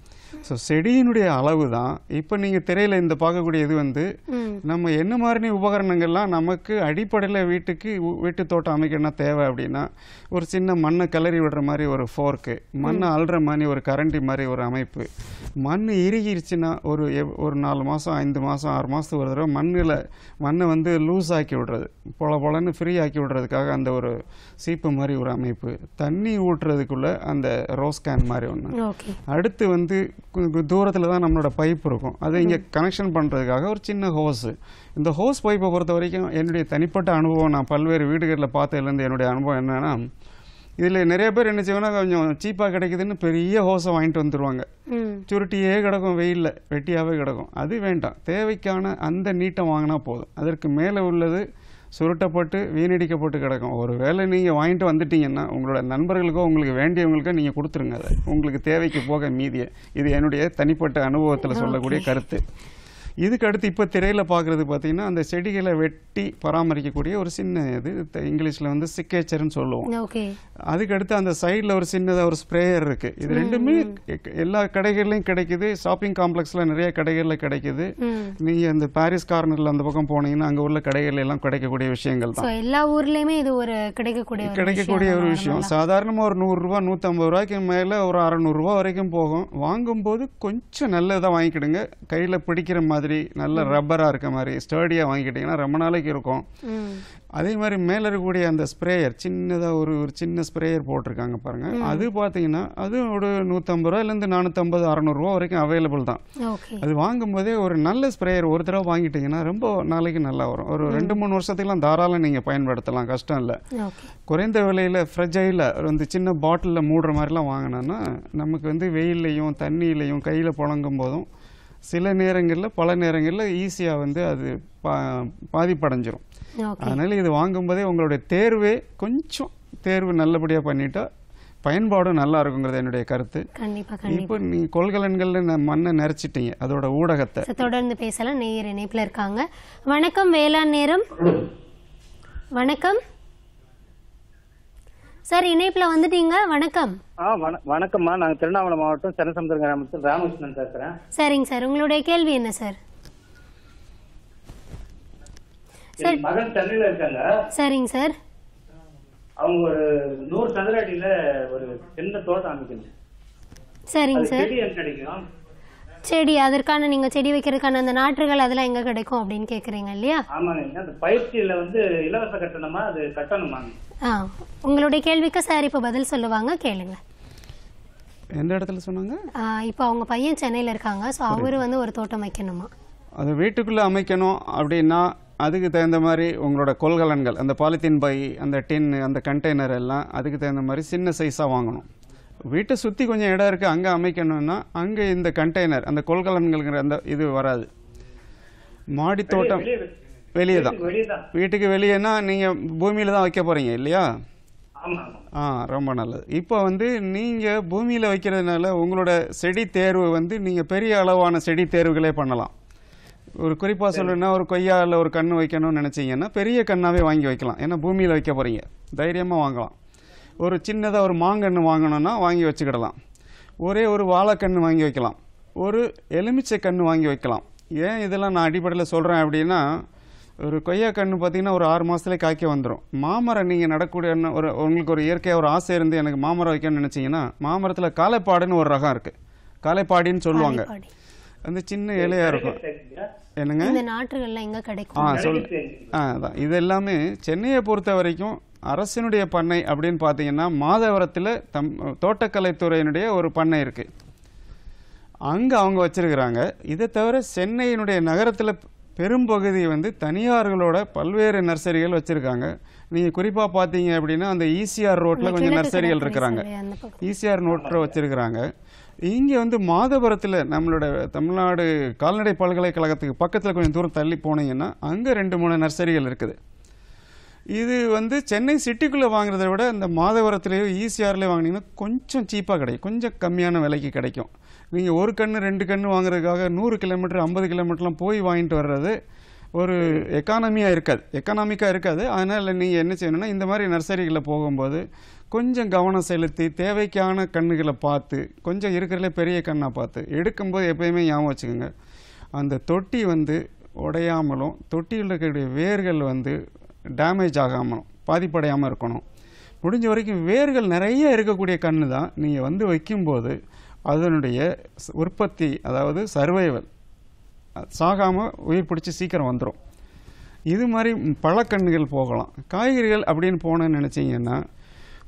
Speaker 2: ஸோ செடியினுடைய அளவு தான் இப்போ நீங்கள் திரையில் இந்த பார்க்கக்கூடிய இது வந்து நம்ம என்ன மாதிரி உபகரணங்கள்லாம் நமக்கு அடிப்படையில் வீட்டுக்கு வீட்டு தோட்டம் அமைக்கணும்னா தேவை அப்படின்னா ஒரு சின்ன மண்ணை கிளறி விடுற மாதிரி ஒரு ஃபோர்க்கு மண்ணை அள்ளுற மாதிரி ஒரு கரண்டி மாதிரி ஒரு அமைப்பு. மண் இறுகிருச்சுன்னா ஒரு ஒரு நாலு மாதம் ஐந்து மாதம் ஆறு மாதத்துக்கு ஒரு தடவை மண்ணில் மண்ணை வந்து லூஸ் ஆக்கி விடுறது. பொல பொலன்னு ஃப்ரீ ஆக்கி விடுறதுக்காக அந்த ஒரு சீப்பு மாதிரி ஒரு அமைப்பு. தண்ணி ஊட்டுறதுக்குள்ள அந்த ரோஸ் கேன் மாதிரி ஒன்று அடுத்து வந்து தூரத்தில் தான் நம்மளோட பைப் இருக்கும். அதை இங்கே கனெக்ஷன் பண்ணுறதுக்காக ஒரு சின்ன ஹோஸ் இந்த ஹோஸ் பைப்பை பொறுத்த வரைக்கும் என்னுடைய தனிப்பட்ட அனுபவம் நான் பல்வேறு வீடுகளில் பார்த்ததுலேருந்து என்னுடைய அனுபவம் என்னன்னா இதில் நிறைய பேர் என்ன செய்வாங்கன்னா கொஞ்சம் சீப்பாக கிடைக்குதுன்னு பெரிய ஹோஸை வாங்கிட்டு வந்துருவாங்க.
Speaker 1: ம்.
Speaker 2: சுருட்டியே கிடக்கும் வெயிலில். வெட்டியாகவே கிடக்கும். அது வேண்டாம். தேவைக்கான அந்த நீட்டை வாங்கினா போதும். அதற்கு மேலே உள்ளது சுருட்டப்பட்டு வீணடிக்கப்பட்டு கிடக்கும். ஒரு வேளை நீங்கள் வாங்கிட்டு வந்துட்டீங்கன்னா உங்களோட நண்பர்களுக்கோ உங்களுக்கு வேண்டியவங்களுக்கோ நீங்கள் கொடுத்துருங்க அதை. உங்களுக்கு தேவைக்கு போக மீதியை. இது என்னுடைய தனிப்பட்ட அனுபவத்தில் சொல்லக்கூடிய கருத்து. இதுக்கு அடுத்து இப்போ திரையில் பார்க்குறது பார்த்தீங்கன்னா அந்த செடிகளை வெட்டி பராமரிக்கக்கூடிய ஒரு சின்ன இது இங்கிலீஷில் வந்து சிக்கேச்சர்னு சொல்லுவோம்.
Speaker 1: ஓகே.
Speaker 2: அதுக்கு அடுத்து அந்த சைடில் ஒரு சின்னதாக ஒரு ஸ்ப்ரேயர் இருக்கு. இது ரெண்டுமே எல்லா கடைகள்லையும் கிடைக்குது. ஷாப்பிங் காம்ப்ளெக்ஸில் நிறைய கடைகளில் கிடைக்குது. நீங்கள் இந்த பாரிஸ் கார்னரில் அந்த பக்கம் போனீங்கன்னா அங்கே உள்ள கடைகள்ல எல்லாம் கிடைக்கக்கூடிய விஷயங்கள் தான்.
Speaker 1: எல்லா ஊர்லயுமே இது ஒரு கிடைக்கக்கூடிய ஒரு
Speaker 2: கிடைக்கக்கூடிய ஒரு விஷயம். சாதாரணமாக ஒரு நூறுரூவா நூற்றம்பது ரூபாய்க்கு மேலே ஒரு அறநூறுரூவா வரைக்கும் போகும். வாங்கும்போது கொஞ்சம் நல்லதாக வாங்கிக்கிடுங்க. கையில் பிடிக்கிற மாதிரி நல்ல ரப்பராக இருக்க மாதிரி ஸ்டர்டியாக வாங்கிக்கிட்டிங்கன்னா ரொம்ப நாளைக்கு இருக்கும். அதே மாதிரி மேலே இருக்கக்கூடிய அந்த ஸ்ப்ரேயர் சின்னதாக ஒரு ஒரு சின்ன ஸ்ப்ரேயர் போட்டிருக்காங்க பாருங்க. அது பார்த்தீங்கன்னா அது ஒரு நூற்றம்பது ரூபாயிலேருந்து நானூற்றம்பது அறநூறுவா வரைக்கும் அவைலபிள் தான். அது வாங்கும்போதே ஒரு நல்ல ஸ்ப்ரேயர் ஒரு தடவை வாங்கிட்டீங்கன்னா ரொம்ப நாளைக்கு நல்லா வரும். ஒரு ரெண்டு மூணு வருஷத்துக்குலாம் தாராளம் நீங்கள் பயன்படுத்தலாம் கஷ்டம் இல்லை. குறைந்த விலையில் ஃப்ரெஜையில் வந்து சின்ன பாட்டிலில் மூடுற மாதிரிலாம் வாங்கினோன்னா நமக்கு வந்து வெயில்லையும் தண்ணியிலையும் கையில் புழங்கும் போதும் சில நேரங்களில் பல நேரங்களில் ஈஸியாக வந்து அது பா பாதிப்படைஞ்சிரும். அதனால இது வாங்கும்போதே உங்களுடைய தேர்வே கொஞ்சம் தேர்வு நல்லபடியாக பண்ணிட்டா பயன்பாடும் நல்லா இருக்குங்கிறது என்னுடைய கருத்து. இப்போ நீ கொள்கலன்கள்ல மண்ணை நிறைச்சிட்டீங்க அதோட ஊடகத்தை.
Speaker 1: தொடர்ந்து பேசலாம். நேயர் இணைப்புல இருக்காங்க. வணக்கம் வேளாண் நேரம். வணக்கம். சார் இணைப்புல வந்துட்டீங்க. வணக்கம்.
Speaker 5: வணக்கம்மா. நாங்கள் திருவண்ணாமலை மாவட்டம் சனசமுத்திரம் கிராமத்தில் ராமகிருஷ்ணன் பேசுகிறேன்
Speaker 1: சரிங்க சார். உங்களுடைய கேள்வி என்ன சார்?
Speaker 5: மகன் சென்னையில் இருக்காங்க.
Speaker 1: சரிங்க சார்.
Speaker 5: அவங்க ஒரு நூறு சதுர அடியில ஒரு சின்ன தோட்டம் அமைக்கணும்
Speaker 1: சரிங்க சார்.
Speaker 5: கிடைக்கும்?
Speaker 1: செடி அதற்கான நீங்க செடி வைக்கிறதுக்கான அந்த நாற்றுகள் அதெல்லாம் எங்க கிடைக்கும் அப்படின்னு கேக்குறீங்க இல்லையா?
Speaker 5: ஆமாங்க. அந்த பயிற்சியில வந்து இலவச கட்டணமா அது கட்டணுமா
Speaker 1: ஆ உங்களுடைய கேள்விக்கு சார் இப்போ பதில் சொல்லுவாங்க கேளுங்க.
Speaker 2: எந்த இடத்துல சொன்னாங்க?
Speaker 1: இப்போ அவங்க பையன் சென்னையில இருக்காங்க ஸோ அவரு வந்து ஒரு தோட்டம் வைக்கணுமா?
Speaker 2: அது வீட்டுக்குள்ளே அமைக்கணும் அப்படின்னா அதுக்கு தகுந்த மாதிரி உங்களோட கொள்கலன்கள் அந்த பாலித்தீன் பை அந்த டின் அந்த கண்டெய்னர் எல்லாம் அதுக்கு தகுந்த மாதிரி சின்ன சைஸாக வாங்கணும். வீட்டை சுற்றி கொஞ்சம் இடம் இருக்குது அங்கே அமைக்கணும்னா அங்கே இந்த கண்டெய்னர் அந்த கொள்கலன்கள்ங்கிற அந்த இது வராது. மாடி தோட்டம் வெளியே தான் வீட்டுக்கு வெளியேனா நீங்கள் பூமியில் தான் வைக்க போகிறீங்க இல்லையா? ஆ ரொம்ப நல்லது. இப்போ வந்து நீங்கள் பூமியில் வைக்கிறதுனால உங்களோட செடி தேர்வு வந்து நீங்கள் பெரிய அளவான செடி தேர்வுகளே பண்ணலாம். ஒரு குறிப்பாக சொல்லணும்னா ஒரு கொய்யாவில் ஒரு கன்று வைக்கணும்னு நினச்சிங்கன்னா பெரிய கண்ணாவே வாங்கி வைக்கலாம். ஏன்னா பூமியில் வைக்க போகிறீங்க தைரியமாக வாங்கலாம். ஒரு சின்னதாக ஒரு மாங்கன்று வாங்கணும்னா வாங்கி வச்சுக்கிடலாம். ஒரே ஒரு வாழைக்கன்று வாங்கி வைக்கலாம். ஒரு எலுமிச்சை கன்று வாங்கி வைக்கலாம். ஏன் இதெல்லாம் நான் அடிப்படையில் சொல்கிறேன் அப்படின்னா ஒரு கொய்யா கன்று பார்த்தீங்கன்னா ஒரு ஆறு மாதத்துலேயே காய்க்க வந்துடும் மாமரம் நீங்கள் நடக்கூடிய ஒரு உங்களுக்கு ஒரு இயற்கையாக ஒரு ஆசை இருந்து எனக்கு மாமரம் வைக்கணும்னு நினச்சிங்கன்னா மாமரத்தில் காலைப்பாடுன்னு ஒரு ரகம் இருக்குது காலைப்பாடின்னு சொல்லுவாங்க. அந்த சின்ன இலையாக இருக்கும். என்னங்க?
Speaker 1: இந்த நாற்றுகள்லாம் எங்க கிடைக்கும்?
Speaker 2: ஆ சொல் ஆ அதான். இது எல்லாமே சென்னையை பொறுத்த வரைக்கும் அரசினுடைய பண்ணை அப்படின்னு பார்த்தீங்கன்னா மாதவரத்தில் தம் தோட்டக்கலைத்துறையினுடைய ஒரு பண்ணை இருக்குது அங்கே அவங்க வச்சிருக்கிறாங்க. இதை தவிர சென்னையினுடைய நகரத்தில் பெரும்பகுதி வந்து தனியார்களோட பல்வேறு நர்சரிகள் வச்சுருக்காங்க. நீங்கள் குறிப்பாக பார்த்தீங்க அப்படின்னா அந்த ஈசிஆர் ரோட்டில் கொஞ்சம் நர்சரிகள் இருக்கிறாங்க. ஈசிஆர் நோட்டில் வச்சிருக்கிறாங்க. இங்கே வந்து மாதவரத்தில் நம்மளோட தமிழ்நாடு கால்நடை பல்கலைக்கழகத்துக்கு பக்கத்தில் கொஞ்சம் தூரம் தள்ளி போனீங்கன்னா அங்கே ரெண்டு மூணு நர்சரிகள் இருக்குது. இது வந்து சென்னை சிட்டிக்குள்ளே வாங்குறதை விட இந்த மாதவரத்துலேயோ ஈசிஆர்லேயோ வாங்கினீங்கன்னா கொஞ்சம் சீப்பாக கிடைக்கும். கொஞ்சம் கம்மியான விலைக்கு கிடைக்கும். நீங்கள் ஒரு கன்று ரெண்டு கன்று வாங்குறதுக்காக நூறு கிலோமீட்டர் ஐம்பது கிலோமீட்டர்லாம் போய் வாங்கிட்டு வர்றது ஒரு எக்கானமியாக இருக்காது. எக்கனாமிக்காக இருக்காது. அதனால் நீங்கள் என்ன செய்யணும்னா இந்த மாதிரி நர்சரிகளில் போகும்போது கொஞ்சம் கவனம் செலுத்தி தேவைக்கான கண்ணுகளை பார்த்து கொஞ்சம் இருக்கிறதுல பெரிய கண்ணாக பார்த்து எடுக்கும்போது எப்பயுமே ஞாபகம் வச்சுக்கோங்க. அந்த தொட்டி வந்து உடையாமலும் தொட்டியில் இருக்கக்கூடிய வேர்கள் வந்து டேமேஜ் ஆகாமலும் பாதிப்படையாமல் இருக்கணும். முடிஞ்ச வரைக்கும் வேர்கள் நிறைய இருக்கக்கூடிய கன்று தான் நீங்கள் வந்து வைக்கும்போது அதனுடைய உற்பத்தி அதாவது சர்வைவல் சாகாமல் உயிர் பிடிச்சி சீக்கிரம் வந்துடும் இது மாதிரி பழக்கண்ணுகள் பழக்கன்றுகள் போகலாம். காய்கறிகள் அப்படின்னு போனேன்னு நினச்சிங்கன்னா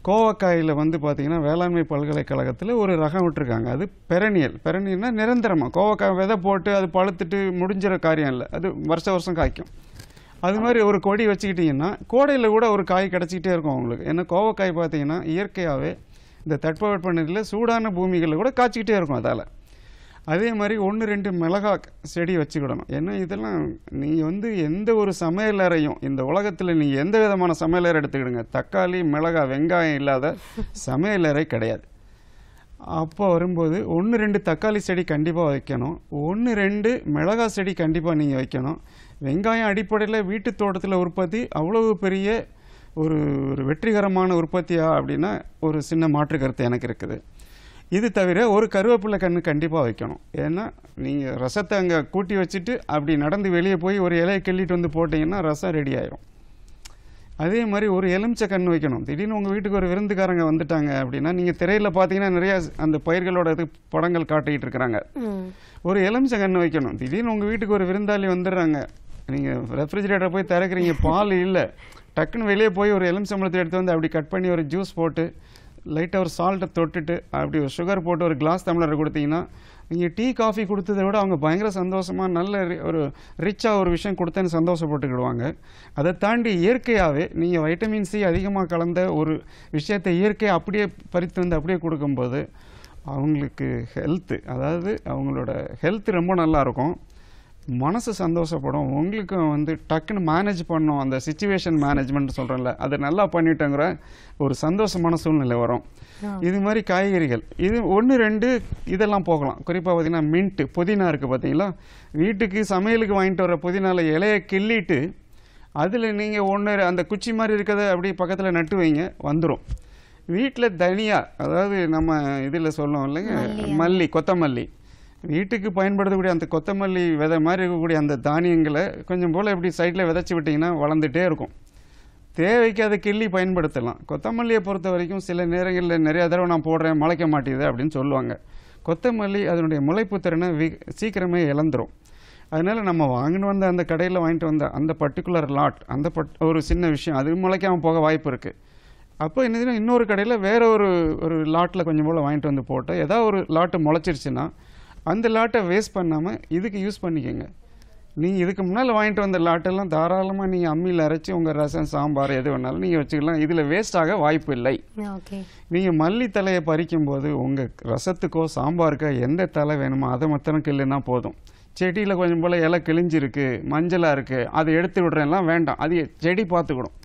Speaker 2: கோவக்காயில் வந்து பார்த்தீங்கன்னா வேளாண்மை பல்கலைக்கழகத்தில் ஒரு ரகம் விட்டுருக்காங்க. அது பெரணியல். பெரணியல்னால் நிரந்தரமாக கோவக்காய் விதை போட்டு அது பழுத்துட்டு முடிஞ்சிற காரியம் இல்லை. அது வருஷ வருஷம் காய்க்கும். அது மாதிரி ஒரு கொடி வச்சுக்கிட்டிங்கன்னா கோடையில் கூட ஒரு காய் கிடச்சிக்கிட்டே இருக்கும் உங்களுக்கு. ஏன்னா கோவக்காய் பார்த்தீங்கன்னா இயற்கையாகவே இந்த தட்பவெப்பநிலையில் சூடான பூமிகளில் கூட காய்ச்சிக்கிட்டே இருக்கும் அதால். அதே மாதிரி ஒன்று ரெண்டு மிளகா செடி வச்சுக்கிடணும். ஏன்னா இதெல்லாம் நீங்கள் வந்து எந்த ஒரு சமையலறையும் இந்த உலகத்தில் நீங்கள் எந்த விதமான சமையலறை எடுத்துக்கிடுங்க. தக்காளி மிளகா வெங்காயம் இல்லாத சமையலறை கிடையாது. அப்போ வரும்போது ஒன்று ரெண்டு தக்காளி செடி கண்டிப்பாக வைக்கணும். ஒன்று ரெண்டு மிளகா செடி கண்டிப்பாக நீங்கள் வைக்கணும். வெங்காயம் அடிப்படையில் வீட்டு தோட்டத்தில் உற்பத்தி அவ்வளவு பெரிய ஒரு ஒரு வெற்றிகரமான உற்பத்தியா அப்படின்னா ஒரு சின்ன மாற்று கருத்து எனக்கு இருக்குது. இது தவிர ஒரு கருவேப்பிலை கன்று கண்டிப்பாக வைக்கணும். ஏன்னா நீங்கள் ரசத்தை அங்கே கூட்டி வச்சுட்டு அப்படி நடந்து வெளியே போய் ஒரு இலையை கிள்ளிட்டு வந்து போட்டிங்கன்னா ரசம் ரெடி ஆயிரும். அதே மாதிரி ஒரு எலுமிச்சை கன்று வைக்கணும். திடீர்னு உங்கள் வீட்டுக்கு ஒரு விருந்துக்காரங்க வந்துட்டாங்க அப்படின்னா நீங்கள் திரையில் பார்த்தீங்கன்னா நிறைய அந்த பயிர்களோட இது படங்கள் காட்டிக்கிட்டு இருக்கிறாங்க. ஒரு எலுமிச்சை கன்று வைக்கணும். திடீர்னு உங்கள் வீட்டுக்கு ஒரு விருந்தாளி வந்துடுறாங்க. நீங்கள் ரெஃப்ரிஜிரேட்டர் போய் திறக்கிறீங்க. பால் இல்லை. டக்குன்னு வெளியே போய் ஒரு எலுமிச்சம்பழத்தை எடுத்து வந்து அப்படி கட் பண்ணி ஒரு ஜூஸ் போட்டு லைட்டாக ஒரு சால்ட்டை தொட்டுட்டு அப்படி ஒரு சுகர் போட்டு ஒரு கிளாஸ் டம்ளர் கொடுத்தீங்கன்னா நீங்கள் டீ காஃபி கொடுத்ததை விட அவங்க பயங்கர சந்தோஷமாக நல்ல ரி- ஒரு ரிச்சாக ஒரு விஷயம் கொடுத்தேன்னு சந்தோஷப்பட்டுக்கிடுவாங்க. அதை தாண்டி இயற்கையாகவே நீங்கள் வைட்டமின் சி அதிகமாக கலந்த ஒரு விஷயத்தை இயற்கையை அப்படியே பறித்து வந்து அப்படியே கொடுக்கும்போது அவங்களுக்கு ஹெல்த்து அதாவது அவங்களோட ஹெல்த் ரொம்ப நல்லாயிருக்கும் மனசு சந்தோஷப்படும். உங்களுக்கும் வந்து டக்குன்னு மேனேஜ் பண்ணணும். அந்த சுச்சுவேஷன் மேனேஜ்மெண்ட் சொல்கிறேன்ல அதை நல்லா பண்ணிட்டேங்கிற ஒரு சந்தோஷமான சூழ்நிலை வரும். இது மாதிரி காய்கறிகள். இது ஒன்று ரெண்டு இதெல்லாம் போகலாம். குறிப்பாக பார்த்தீங்கன்னா மின்ட்டு புதினா இருக்குது பார்த்தீங்களா வீட்டுக்கு சமையலுக்கு வாங்கிட்டு வர புதினால இலையை கிள்ளிட்டு அதில் நீங்கள் ஒன்று அந்த குச்சி மாதிரி இருக்கிறத அப்படியே பக்கத்தில் நட்டு வைங்க வந்துடும் வீட்டில் தனியா அதாவது நம்ம இதில் சொல்லுவோம் இல்லைங்க? மல்லி கொத்தமல்லி. வீட்டுக்கு பயன்படுத்தக்கூடிய அந்த கொத்தமல்லி விதை மாதிரி இருக்கக்கூடிய அந்த தானியங்களை கொஞ்சம் போல் இப்படி சைடில் விதைச்சி விட்டிங்கன்னா வளர்ந்துட்டே இருக்கும். தேவைக்கு அதை கிள்ளி பயன்படுத்தலாம். கொத்தமல்லியை பொறுத்த வரைக்கும் சில நேரங்களில் நிறையா தடவை நான் போடுறேன் முளைக்க மாட்டேங்குது அப்படின்னு சொல்லுவாங்க. கொத்தமல்லி அதனுடைய முளைப்பு திறனை வி சீக்கிரமே இழந்துரும். அதனால நம்ம வாங்கிட்டு வந்த அந்த கடையில் வாங்கிட்டு வந்த அந்த பர்டிகுலர் லாட் அந்த பட் ஒரு சின்ன விஷயம் அது முளைக்காமல் போக வாய்ப்பு இருக்குது அப்போ என்னதுன்னா இன்னொரு கடையில் வேற ஒரு ஒரு லாட்டில் கொஞ்சம் போல் வாங்கிட்டு வந்து போட்டு ஏதாவது ஒரு லாட்டு முளைச்சிருச்சுன்னா அந்த லாட்டை வேஸ்ட் பண்ணாமல் இதுக்கு யூஸ் பண்ணிக்கோங்க. நீங்கள் இதுக்கு முன்னால் வாங்கிட்டு வந்த லாட்டெல்லாம் தாராளமாக நீங்கள் அம்மியில் அரைச்சி உங்கள் ரசம் சாம்பார் எது வேணாலும் நீங்கள் வச்சுக்கலாம். இதில் வேஸ்ட் ஆக வாய்ப்பு இல்லை. நீங்கள் மல்லி தலையை பறிக்கும் போது உங்கள் ரசத்துக்கோ சாம்பாருக்கோ எந்த தலை வேணுமோ அதை மாத்திரம் கிள்ளுனா போதும். செடியில் கொஞ்சம் போல் இலை கிழிஞ்சிருக்கு மஞ்சளாக இருக்குது அதை எடுத்து விடுறேன்லாம் வேண்டாம். அது செடி பார்த்துக்கிடும்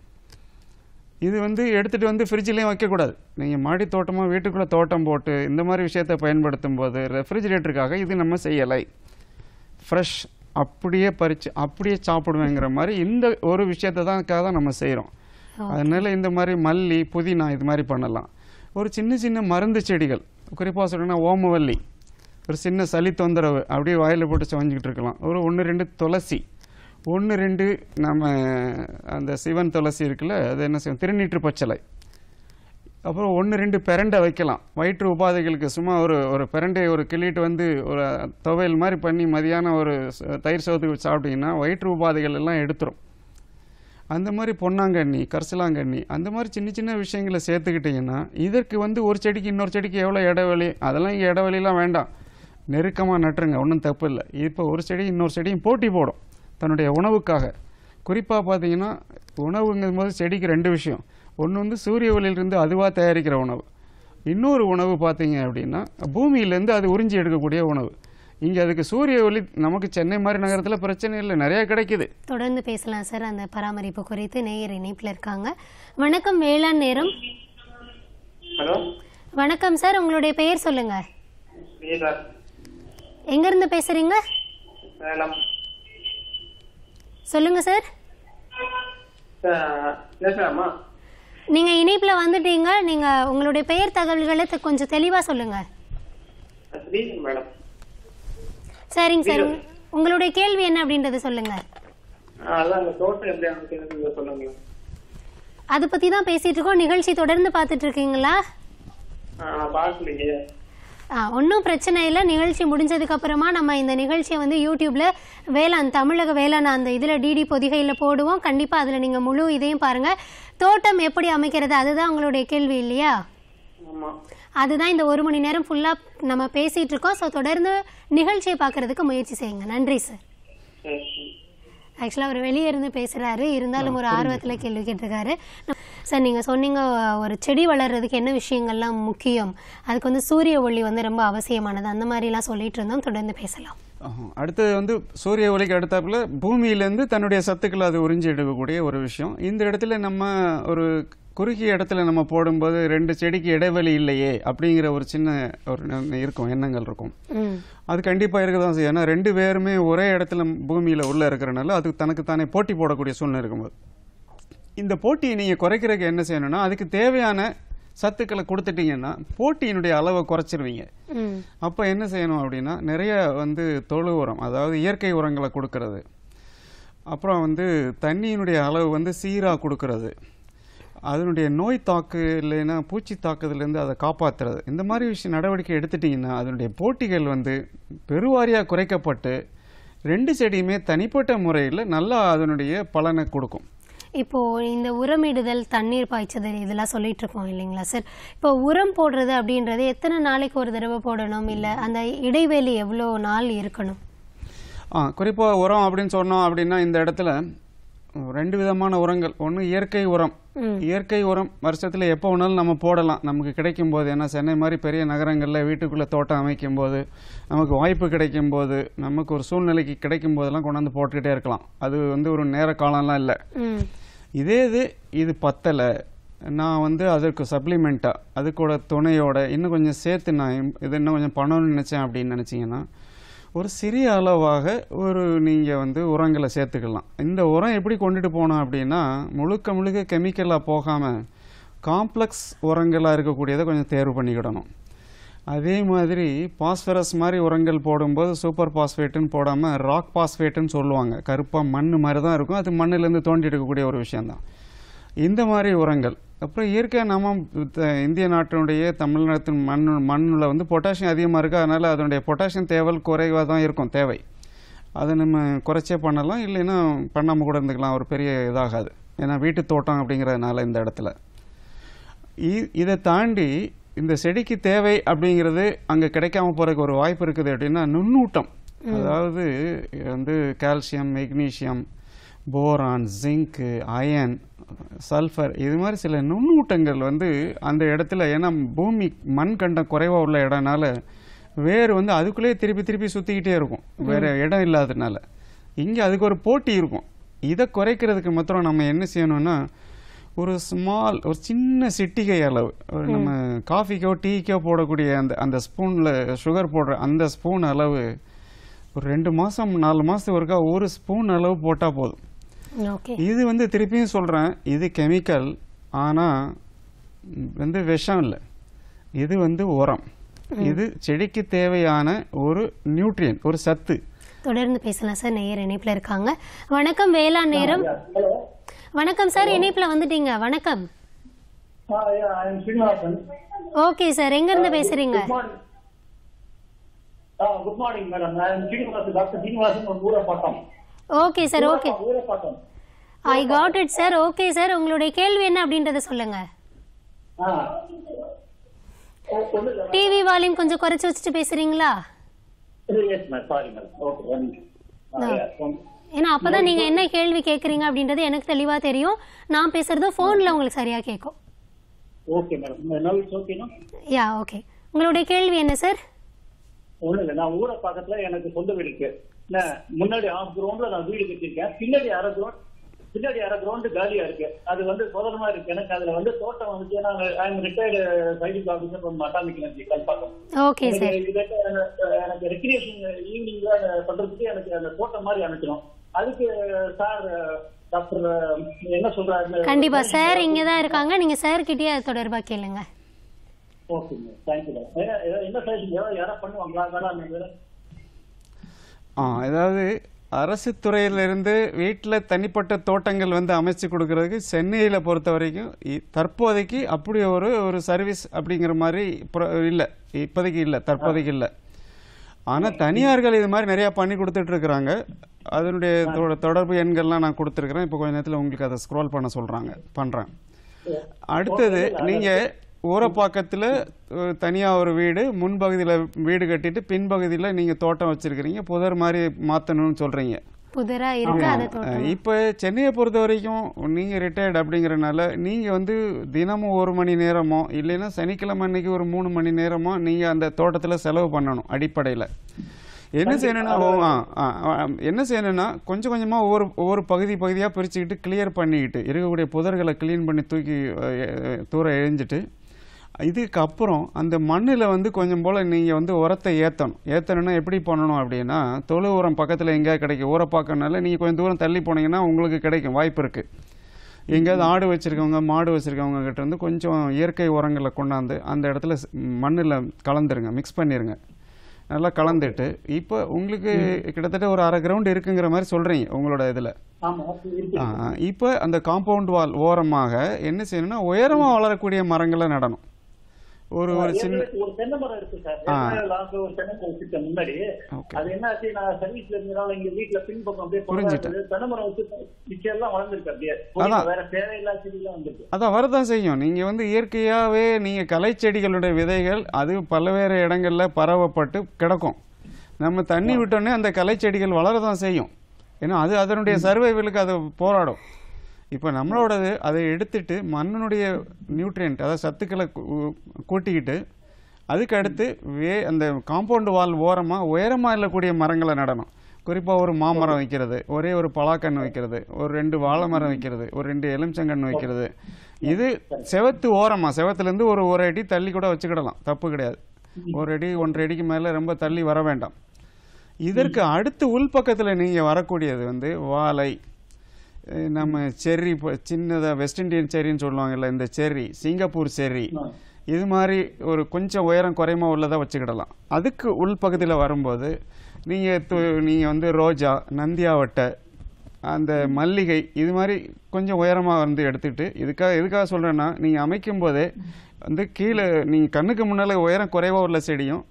Speaker 2: இது வந்து எடுத்துகிட்டு வந்து ஃப்ரிட்ஜ்லேயும் வைக்கக்கூடாது. நீங்கள் மாடி தோட்டமாக வீட்டுக்குள்ளே தோட்டம் போட்டு இந்த மாதிரி விஷயத்தை பயன்படுத்தும் போது ரெஃப்ரிஜிரேட்டருக்காக இது நம்ம செய்யலை. ஃப்ரெஷ் அப்படியே பறித்து அப்படியே சாப்பிடுவேங்கிற மாதிரி இந்த ஒரு விஷயத்தை தான் தான் நம்ம செய்கிறோம் அதனால இந்த மாதிரி மல்லி புதினா இது மாதிரி பண்ணலாம். ஒரு சின்ன சின்ன மருந்து செடிகள் குறிப்பாக சொல்லணும்னா ஓமவல்லி ஒரு சின்ன சளி தொந்தரவு அப்படியே வாயில் போட்டு சுவஞ்சிக்கிட்டு இருக்கலாம். ஒரு ஒன்று ரெண்டு துளசி ஒன்று ரெண்டு நம்ம அந்த சிவன் துளசி இருக்குல்ல அது என்ன செய்வோம் திருநீற்று பச்சலை. அப்புறம் ஒன்று ரெண்டு பிரண்டை வைக்கலாம். வயிற்று உபாதைகளுக்கு சும்மா ஒரு ஒரு பிரண்டையை ஒரு கிள்ளிட்டு வந்து ஒரு துவையல் மாதிரி பண்ணி மதியானம் ஒரு தயிர் சோத்துக்கு சாப்பிட்டீங்கன்னா வயிற்று உபாதைகள் எல்லாம் எடுத்துரும். அந்த மாதிரி பொன்னாங்கண்ணி கரிசலாங்கண்ணி அந்த மாதிரி சின்ன சின்ன விஷயங்களை சேர்த்துக்கிட்டிங்கன்னா இதற்கு வந்து ஒரு செடிக்கு இன்னொரு செடிக்கு எவ்வளோ இடைவெளி? அதெல்லாம் இங்கே இடைவெளிலாம் வேண்டாம். நெருக்கமாக நட்டுருங்க ஒன்றும் தப்பு இல்லை. இப்போ ஒரு செடி இன்னொரு செடியும் போட்டி போடும். தன்னுடைய உணவுக்காக. குறிப்பாக பார்த்தீங்கன்னா உணவுங்கும் போது செடிக்கு ரெண்டு விஷயம். ஒன்று வந்து சூரிய ஒளியிலிருந்து அதுவாக தயாரிக்கிற உணவு. இன்னொரு உணவு பார்த்தீங்க அப்படின்னா பூமியிலேருந்து அது உறிஞ்சி எடுக்கக்கூடிய உணவு. இங்கே அதுக்கு சூரிய ஒளி நமக்கு சென்னை மாதிரி நகரத்தில் பிரச்சனை இல்லை நிறையா கிடைக்குது.
Speaker 1: தொடர்ந்து பேசலாம் சார் அந்த பராமரிப்பு குறித்து நேயர் இணைப்பில் இருக்காங்க. வணக்கம் வேளாண் நேரம்.
Speaker 5: ஹலோ?
Speaker 1: வணக்கம் சார் உங்களுடைய பெயர் சொல்லுங்க.
Speaker 5: சார்
Speaker 1: எங்க இருந்து பேசுறீங்க சொல்லுங்க சார். நீங்க இணைப்புல வந்துட்டீங்க. நீங்க உங்களுடைய பெயர் தகவல்களை கொஞ்சம் தெளிவா சொல்லுங்க. சரிங்க சார். உங்க- உங்களுடைய கேள்வி என்ன அப்படின்றத சொல்லுங்க. அதை பத்தி தான் பேசிட்டு இருக்கோம். நிகழ்ச்சி தொடர்ந்து பார்த்துட்டு இருக்கீங்களா? ஒன்றும் பிரச்சனை இல்லை. நிகழ்ச்சி முடிஞ்சதுக்கு அப்புறமா நம்ம இந்த நிகழ்ச்சியை வந்து யூடியூப்ல வேளாண் தமிழக வேளாண் அந்த இதில் டிடி பொதிகையில் போடுவோம். கண்டிப்பாக அதில் நீங்கள் முழு இதையும் பாருங்க. தோட்டம் எப்படி அமைக்கிறது அதுதான் உங்களுடைய கேள்வி இல்லையா? அதுதான் இந்த ஒரு மணி நேரம் ஃபுல்லாக நம்ம பேசிட்டு இருக்கோம். ஸோ தொடர்ந்து நிகழ்ச்சியை பார்க்கறதுக்கு முயற்சி செய்யுங்க. நன்றி சரி ஆக்சுவலாக அவர் வெளியே இருந்து பேசுகிறாரு இருந்தாலும் ஒரு ஆர்வத்தில் கேள்வி கேட்டிருக்காரு. சார் நீங்கள் சொன்னீங்க ஒரு செடி வளர்றதுக்கு என்ன விஷயங்கள்லாம் முக்கியம்? அதுக்கு வந்து சூரிய ஒளி வந்து ரொம்ப அவசியமானது. அந்த மாதிரிலாம் சொல்லிட்டு இருந்தோம். தொடர்ந்து பேசலாம்.
Speaker 2: அடுத்தது வந்து சூரிய ஒளிக்கு அடுத்தாப்புல பூமியிலேருந்து தன்னுடைய சத்துக்களை அது உறிஞ்சி எடுக்கக்கூடிய ஒரு விஷயம். இந்த இடத்துல நம்ம ஒரு குறுகிய இடத்துல நம்ம போடும்போது ரெண்டு செடிக்கு இடைவெளி இல்லையே அப்படிங்கிற ஒரு சின்ன ஒரு இருக்கும் எண்ணங்கள் இருக்கும். அது கண்டிப்பாக இருக்க தான் செய்யும். ஏன்னா ரெண்டு பேருமே ஒரே இடத்துல பூமியில் உள்ள இருக்கிறனால அது தனக்கு தானே போட்டி போடக்கூடிய சூழ்நிலை இருக்கும்போது. இந்த போட்டியை நீங்கள் குறைக்கிறதுக்கு என்ன செய்யணும்னா அதுக்கு தேவையான சத்துக்களை கொடுத்துட்டீங்கன்னா போட்டியினுடைய அளவை குறைச்சிருவீங்க. அப்போ என்ன செய்யணும் அப்படின்னா நிறைய வந்து தொழு உரம் அதாவது இயற்கை உரங்களை கொடுக்கறது. அப்புறம் வந்து தண்ணியினுடைய அளவு வந்து சீராக கொடுக்கறது. அதனுடைய நோய் தாக்கு இல்லைன்னா பூச்சி தாக்குதலேருந்து அதை காப்பாற்றுறது இந்த மாதிரி விஷயம் நடவடிக்கை எடுத்துட்டிங்கன்னா அதனுடைய போட்டிகள் வந்து பெருவாரியாக குறைக்கப்பட்டு ரெண்டு செடியுமே தனிப்பட்ட முறையில் நல்லா அதனுடைய பலனை கொடுக்கும்.
Speaker 1: இப்போ இந்த உரமிடுதல் தண்ணீர் பாய்ச்சுதல் இதெல்லாம் சொல்லிட்டு இருக்கோம் இல்லைங்களா சார்? இப்போ உரம் போடுறது அப்படின்றது எத்தனை நாளைக்கு ஒரு தடவை போடணும்? இல்லை அந்த இடைவெளி எவ்வளோ நாள் இருக்கணும்?
Speaker 2: ஆ குறிப்பாக உரம் அப்படின்னு சொன்னோம் அப்படின்னா இந்த இடத்துல ரெண்டு விதமான உரங்கள். ஒன்று இயற்கை உரம். இயற்கை உரம் வருஷத்தில் எப்போ வேணாலும் நம்ம போடலாம். நமக்கு கிடைக்கும் போது ஏன்னா சென்னை மாதிரி பெரிய நகரங்களில் வீட்டுக்குள்ளே தோட்டம் அமைக்கும் போது நமக்கு வாய்ப்பு கிடைக்கும் போது நமக்கு ஒரு சூழ்நிலைக்கு கிடைக்கும் போதெல்லாம் கொண்டாந்து போட்டுக்கிட்டே இருக்கலாம். அது வந்து ஒரு நேர காலம்லாம் இல்லை. இதே இது இது பத்தலை. நான் வந்து அதற்கு சப்ளிமெண்ட்டாக அது கூட துணையோட இன்னும் கொஞ்சம் சேர்த்து நான் இது இன்னும் கொஞ்சம் பண்ணணும்னு நினச்சேன் அப்படின்னு நினச்சிங்கன்னா ஒரு சிறிய அளவாக ஒரு நீங்கள் வந்து உரங்களை சேர்த்துக்கலாம். இந்த உரம் எப்படி கொண்டுட்டு போனோம் அப்படின்னா முழுக்க முழுக்க கெமிக்கலாக போகாமல் காம்ப்ளெக்ஸ் உரங்களாக இருக்கக்கூடியதை கொஞ்சம் தேர்வு பண்ணிக்கிடணும். அதே மாதிரி பாஸ்பரஸ் மாதிரி உரங்கள் போடும்போது சூப்பர் பாஸ்பேட்டுன்னு போடாமல் ராக் பாஸ்பேட்டுன்னு சொல்லுவாங்க. கருப்பாக மண் மாதிரி தான் இருக்கும். அது மண்ணிலேருந்து தோண்டி எடுக்கக்கூடிய ஒரு விஷயம்தான். இந்த மாதிரி உரங்கள். அப்புறம் இயற்கையாக நம்ம இந்திய நாட்டினுடைய தமிழ்நாட்டின் மண் மண்ணில் வந்து பொட்டாசியம் அதிகமாக இருக்குது அதனால் அதனுடைய பொட்டாசியம் தேவல் குறைவாக தான் இருக்கும் தேவை. அதை நம்ம குறைச்சே பண்ணலாம். இல்லைன்னா பண்ணாமல் கூட இருந்துக்கலாம். ஒரு பெரிய இதாகாது. ஏன்னா வீட்டு தோட்டம் அப்படிங்கிறதுனால இந்த இடத்துல. இதை தாண்டி இந்த செடிக்கு தேவை அப்படிங்கிறது அங்கே கிடைக்காம போறதுக்கு ஒரு வாய்ப்பு இருக்குது அப்படின்னா நுண்ணூட்டம். அதாவது வந்து calcium magnesium boron zinc iron sulphur இது மாதிரி சில நுண்ணூட்டங்கள் வந்து அந்த இடத்துல ஏன்னா பூமி மண் கண்டம் குறைவாக உள்ள இடம்னால வேர் வந்து அதுக்குள்ளேயே திருப்பி திருப்பி சுற்றிக்கிட்டே இருக்கும். வேற இடம் இல்லாததுனால. இங்கே அதுக்கு ஒரு போட்டி இருக்கும். இதை குறைக்கிறதுக்கு மாத்திரம் நம்ம என்ன செய்யணும்னா ஒரு ஸ்மால் ஒரு சின்ன சிட்டிகை அளவு. நம்ம காஃபிக்கோ டீக்கோ போடக்கூடிய அந்த அந்த ஸ்பூனில் சுகர் போடுற அந்த ஸ்பூன் அளவு ஒரு ரெண்டு மாதம் நாலு மாதத்துக்கு ஒருக்கா ஒரு ஸ்பூன் அளவு போட்டால் போதும். இது வந்து திருப்பியும் சொல்கிறேன் இது கெமிக்கல் ஆனால் வந்து விஷம் இல்லை. இது வந்து உரம். இது செடிக்கு தேவையான ஒரு நியூட்ரியன் ஒரு சத்து.
Speaker 1: தொடர்ந்து பேசலாம் சார். நேயர் இணைப்புல இருக்காங்க. வணக்கம் வேளாண் நேரம். வணக்கம் சார் இணைப்புல வந்துட்டீங்க. வணக்கம். Okay sir. எங்க இருந்து பேசுறீங்க?
Speaker 5: குட் மார்னிங் மேடம் நான் ஸ்ரீனிவாசன் டாக்டர் ஸ்ரீனிவாசன் ஒரு ஊரப்பாட்டம்
Speaker 1: okay sir okay I got it sir okay sir உங்களுடைய கேள்வி என்ன அப்படின்றத சொல்லுங்க. டிவி வால்யூம் கொஞ்சம் குறைச்சு வச்சுட்டு பேசுறீங்களா? ஏன்னா அப்பதான் நீங்க என்ன கேள்வி கேக்குறீங்க அப்படின்றது எனக்கு தெளிவா தெரியும். நான் பேசுறது போன்ல உங்களுக்கு சரியா கேட்கும் யா ஓகே உங்களுடைய கேள்வி என்ன சார்
Speaker 5: ஒண்ணும் இல்லை நான் ஊரை பக்கத்துல எனக்கு சொந்த வீடு முன்னாடி ஆஃப் கிரவுண்ட்ல நான் வீடு கட்டியிருக்கேன். பின்னாடி அரை கிரவுண்ட் பின்னாடி அரை கிரவுண்ட் காலியா இருக்கு. அது வந்து சோதனமா இருக்கு. எனக்கு அதுல வந்து தோட்டம் வந்து நான் I am retired சைடிக் officer from atomic energy Kalpakkam.
Speaker 1: Okay sir
Speaker 5: எனக்கு ரெக்ரியேஷன் ஈவினிங்ல பண்றதுக்கு எனக்கு அந்த தோட்டம் மாதிரி அமைக்கணும். அதுக்கு சார் டாக்டர் என்ன சொல்றாரு?
Speaker 1: கண்டிப்பா சார் இங்க தான் இருக்காங்க. நீங்க சார் கிட்டயே தொடர்பா கேளுங்க.
Speaker 5: ஓகேங்க தேங்க்யூ என்ன சஜஷன் யாரா பண்ணுவாங்களா? வேணாம்
Speaker 2: ஆ அதாவது அரசு துறையிலிருந்து வீட்டில் தனிப்பட்ட தோட்டங்கள் வந்து அமைச்சு கொடுக்கறதுக்கு சென்னையில் பொறுத்த வரைக்கும் தற்போதைக்கு அப்படி ஒரு ஒரு சர்வீஸ் அப்படிங்கிற மாதிரி இல்லை. இப்போதைக்கு இல்லை. தற்போதைக்கு இல்லை. ஆனால் தனியார்கள் இது மாதிரி நிறையா பண்ணி கொடுத்துட்டு இருக்கிறாங்க அதனுடைய தொடர்பு எண்கள்லாம் நான் கொடுத்துருக்குறேன். இப்போ கொஞ்ச நேரத்தில் உங்களுக்கு அதை ஸ்க்ரோல் பண்ண சொல்கிறாங்க பண்ணுறேன் அடுத்தது நீங்கள் ஊரப்பாக்கத்தில் தனியாக ஒரு வீடு முன்பகுதியில் வீடு கட்டிட்டு பின்பகுதியில் நீங்கள் தோட்டம் வச்சுருக்கிறீங்க புதர் மாதிரி மாற்றணும்னு சொல்கிறீங்க
Speaker 1: இருக்கு? அதை
Speaker 2: இப்போ சென்னையை பொறுத்த வரைக்கும் நீங்கள் ரிட்டையர்ட் அப்படிங்கிறனால நீங்கள் வந்து தினமும் ஒரு மணி நேரமோ இல்லைன்னா சனிக்கிழமை அன்னைக்கு ஒரு மூணு மணி நேரமோ நீங்கள் அந்த தோட்டத்தில் செலவு பண்ணணும் அடிப்படையில். என்ன செய்யணும்னா என்ன செய்யணும்னா கொஞ்சம் கொஞ்சமாக ஒவ்வொரு ஒவ்வொரு பகுதி பகுதியாக பிரிச்சுக்கிட்டு கிளியர் பண்ணிக்கிட்டு இருக்கக்கூடிய புதர்களை க்ளீன் பண்ணி தூக்கி தூர எழிஞ்சிட்டு இதுக்கு அப்புறம் அந்த மண்ணில் வந்து கொஞ்சம் போல் நீங்கள் வந்து உரத்தை ஏற்றணும் ஏற்றணும்னா எப்படி பண்ணணும் அப்படின்னா தொழு உரம் பக்கத்தில் எங்கேயாவது கிடைக்கும். ஊரப்பாக்கனால நீங்கள் கொஞ்சம் தூரம் தள்ளி போனீங்கன்னா உங்களுக்கு கிடைக்கும். வாய்ப்பு இருக்குது எங்கேயாவது ஆடு வச்சுருக்கவங்க மாடு வச்சுருக்கவங்க கிட்ட இருந்து கொஞ்சம் இயற்கை உரங்களை கொண்டாந்து அந்த இடத்துல மண்ணில் கலந்துருங்க. மிக்ஸ் பண்ணிடுங்க நல்லா கலந்துட்டு இப்போ உங்களுக்கு கிட்டத்தட்ட ஒரு அரை கிரவுண்ட் இருக்குங்கிற மாதிரி சொல்கிறீங்க உங்களோட இதில். இப்போ அந்த காம்பவுண்ட் வால் ஓரமாக என்ன செய்யணும்னா உயரமாக வளரக்கூடிய மரங்களை நடணும். ஒரு ஒரு சின்ன
Speaker 5: ஒரு தென்னை மரம் இருக்கு சார். லாஸ்ட் ஒரு தென்னை மரம் வச்சிருக்கேன் முன்னாடி.
Speaker 2: Okay.
Speaker 5: அது என்ன ஆச்சு நான் சர்வீஸ்ல இருந்தனால எங்க வீட்டுல பின்பக்கம் அப்படியே
Speaker 2: புரிஞ்சுட்டேன்.
Speaker 5: புரிஞ்சுட்டு தென்னை மரம் வச்சு மிச்சம் எல்லாம் வளர்ந்துருக்கு அப்படியே.
Speaker 2: அதான்.
Speaker 5: வேற தேவையில்லாத செடியெல்லாம் வந்துருக்கு.
Speaker 2: அதான் வரதான் செய்யும். நீங்கள் வந்து இயற்கையாகவே நீங்கள் கலைச்செடிகளுடைய விதைகள் அது பல்வேறு இடங்களில் பரவப்பட்டு கிடக்கும். நம்ம தண்ணி விட்டோன்னே அந்த கலைச்செடிகள் வளரதான் செய்யும். ஏன்னா அது அதனுடைய சர்வைவலுக்கு அது போராடும். இப்போ நம்மளோடது அதை எடுத்துட்டு மண்ணினுடைய நியூட்ரியன்ட் அதாவது சத்துக்களை கூட்டிக்கிட்டு அதுக்கு அடுத்து வே அந்த காம்பவுண்டு வால் ஓரமாக உயரமாக இல்லக்கூடிய மரங்களை நடணும். குறிப்பாக ஒரு மாமரம் வைக்கிறது ஒரே ஒரு பலாக்கன்று வைக்கிறது ஒரு ரெண்டு வாழை மரம் வைக்கிறது ஒரு ரெண்டு எலுமிச்சங்கன்று வைக்கிறது. இது செவத்து ஓரமாக செவத்துலேருந்து ஒரு ஒரு அடி தள்ளி கூட வச்சுக்கிடலாம் தப்பு கிடையாது. ஒரு அடி ஒன்றரை அடிக்கு மேலே ரொம்ப தள்ளி வர வேண்டாம். இதற்கு அடுத்து உள்பக்கத்தில் நீங்கள் வரக்கூடியது வந்து வாழை. நம்ம செர்ரி சின்னதாக வெஸ்ட் இண்டியன் செர்ரின்னு சொல்லுவாங்கல்ல இந்த செர்ரி சிங்கப்பூர் செர்ரி. இது மாதிரி ஒரு கொஞ்சம் உயரம் குறைமா உள்ளதை வச்சுக்கிடலாம். அதுக்கு உள்பகுதியில் வரும்போது நீங்கள் நீங்கள் வந்து ரோஜா நந்தியாவட்டை அந்த மல்லிகை இது மாதிரி கொஞ்சம் உயரமாக வந்து எடுத்துக்கிட்டு இதுக்காக எதுக்காக சொல்கிறேன்னா நீங்கள் அமைக்கும் போதே வந்து கீழே நீங்கள் கண்ணுக்கு முன்னால் உயரம் குறைவாக உள்ள செடியும்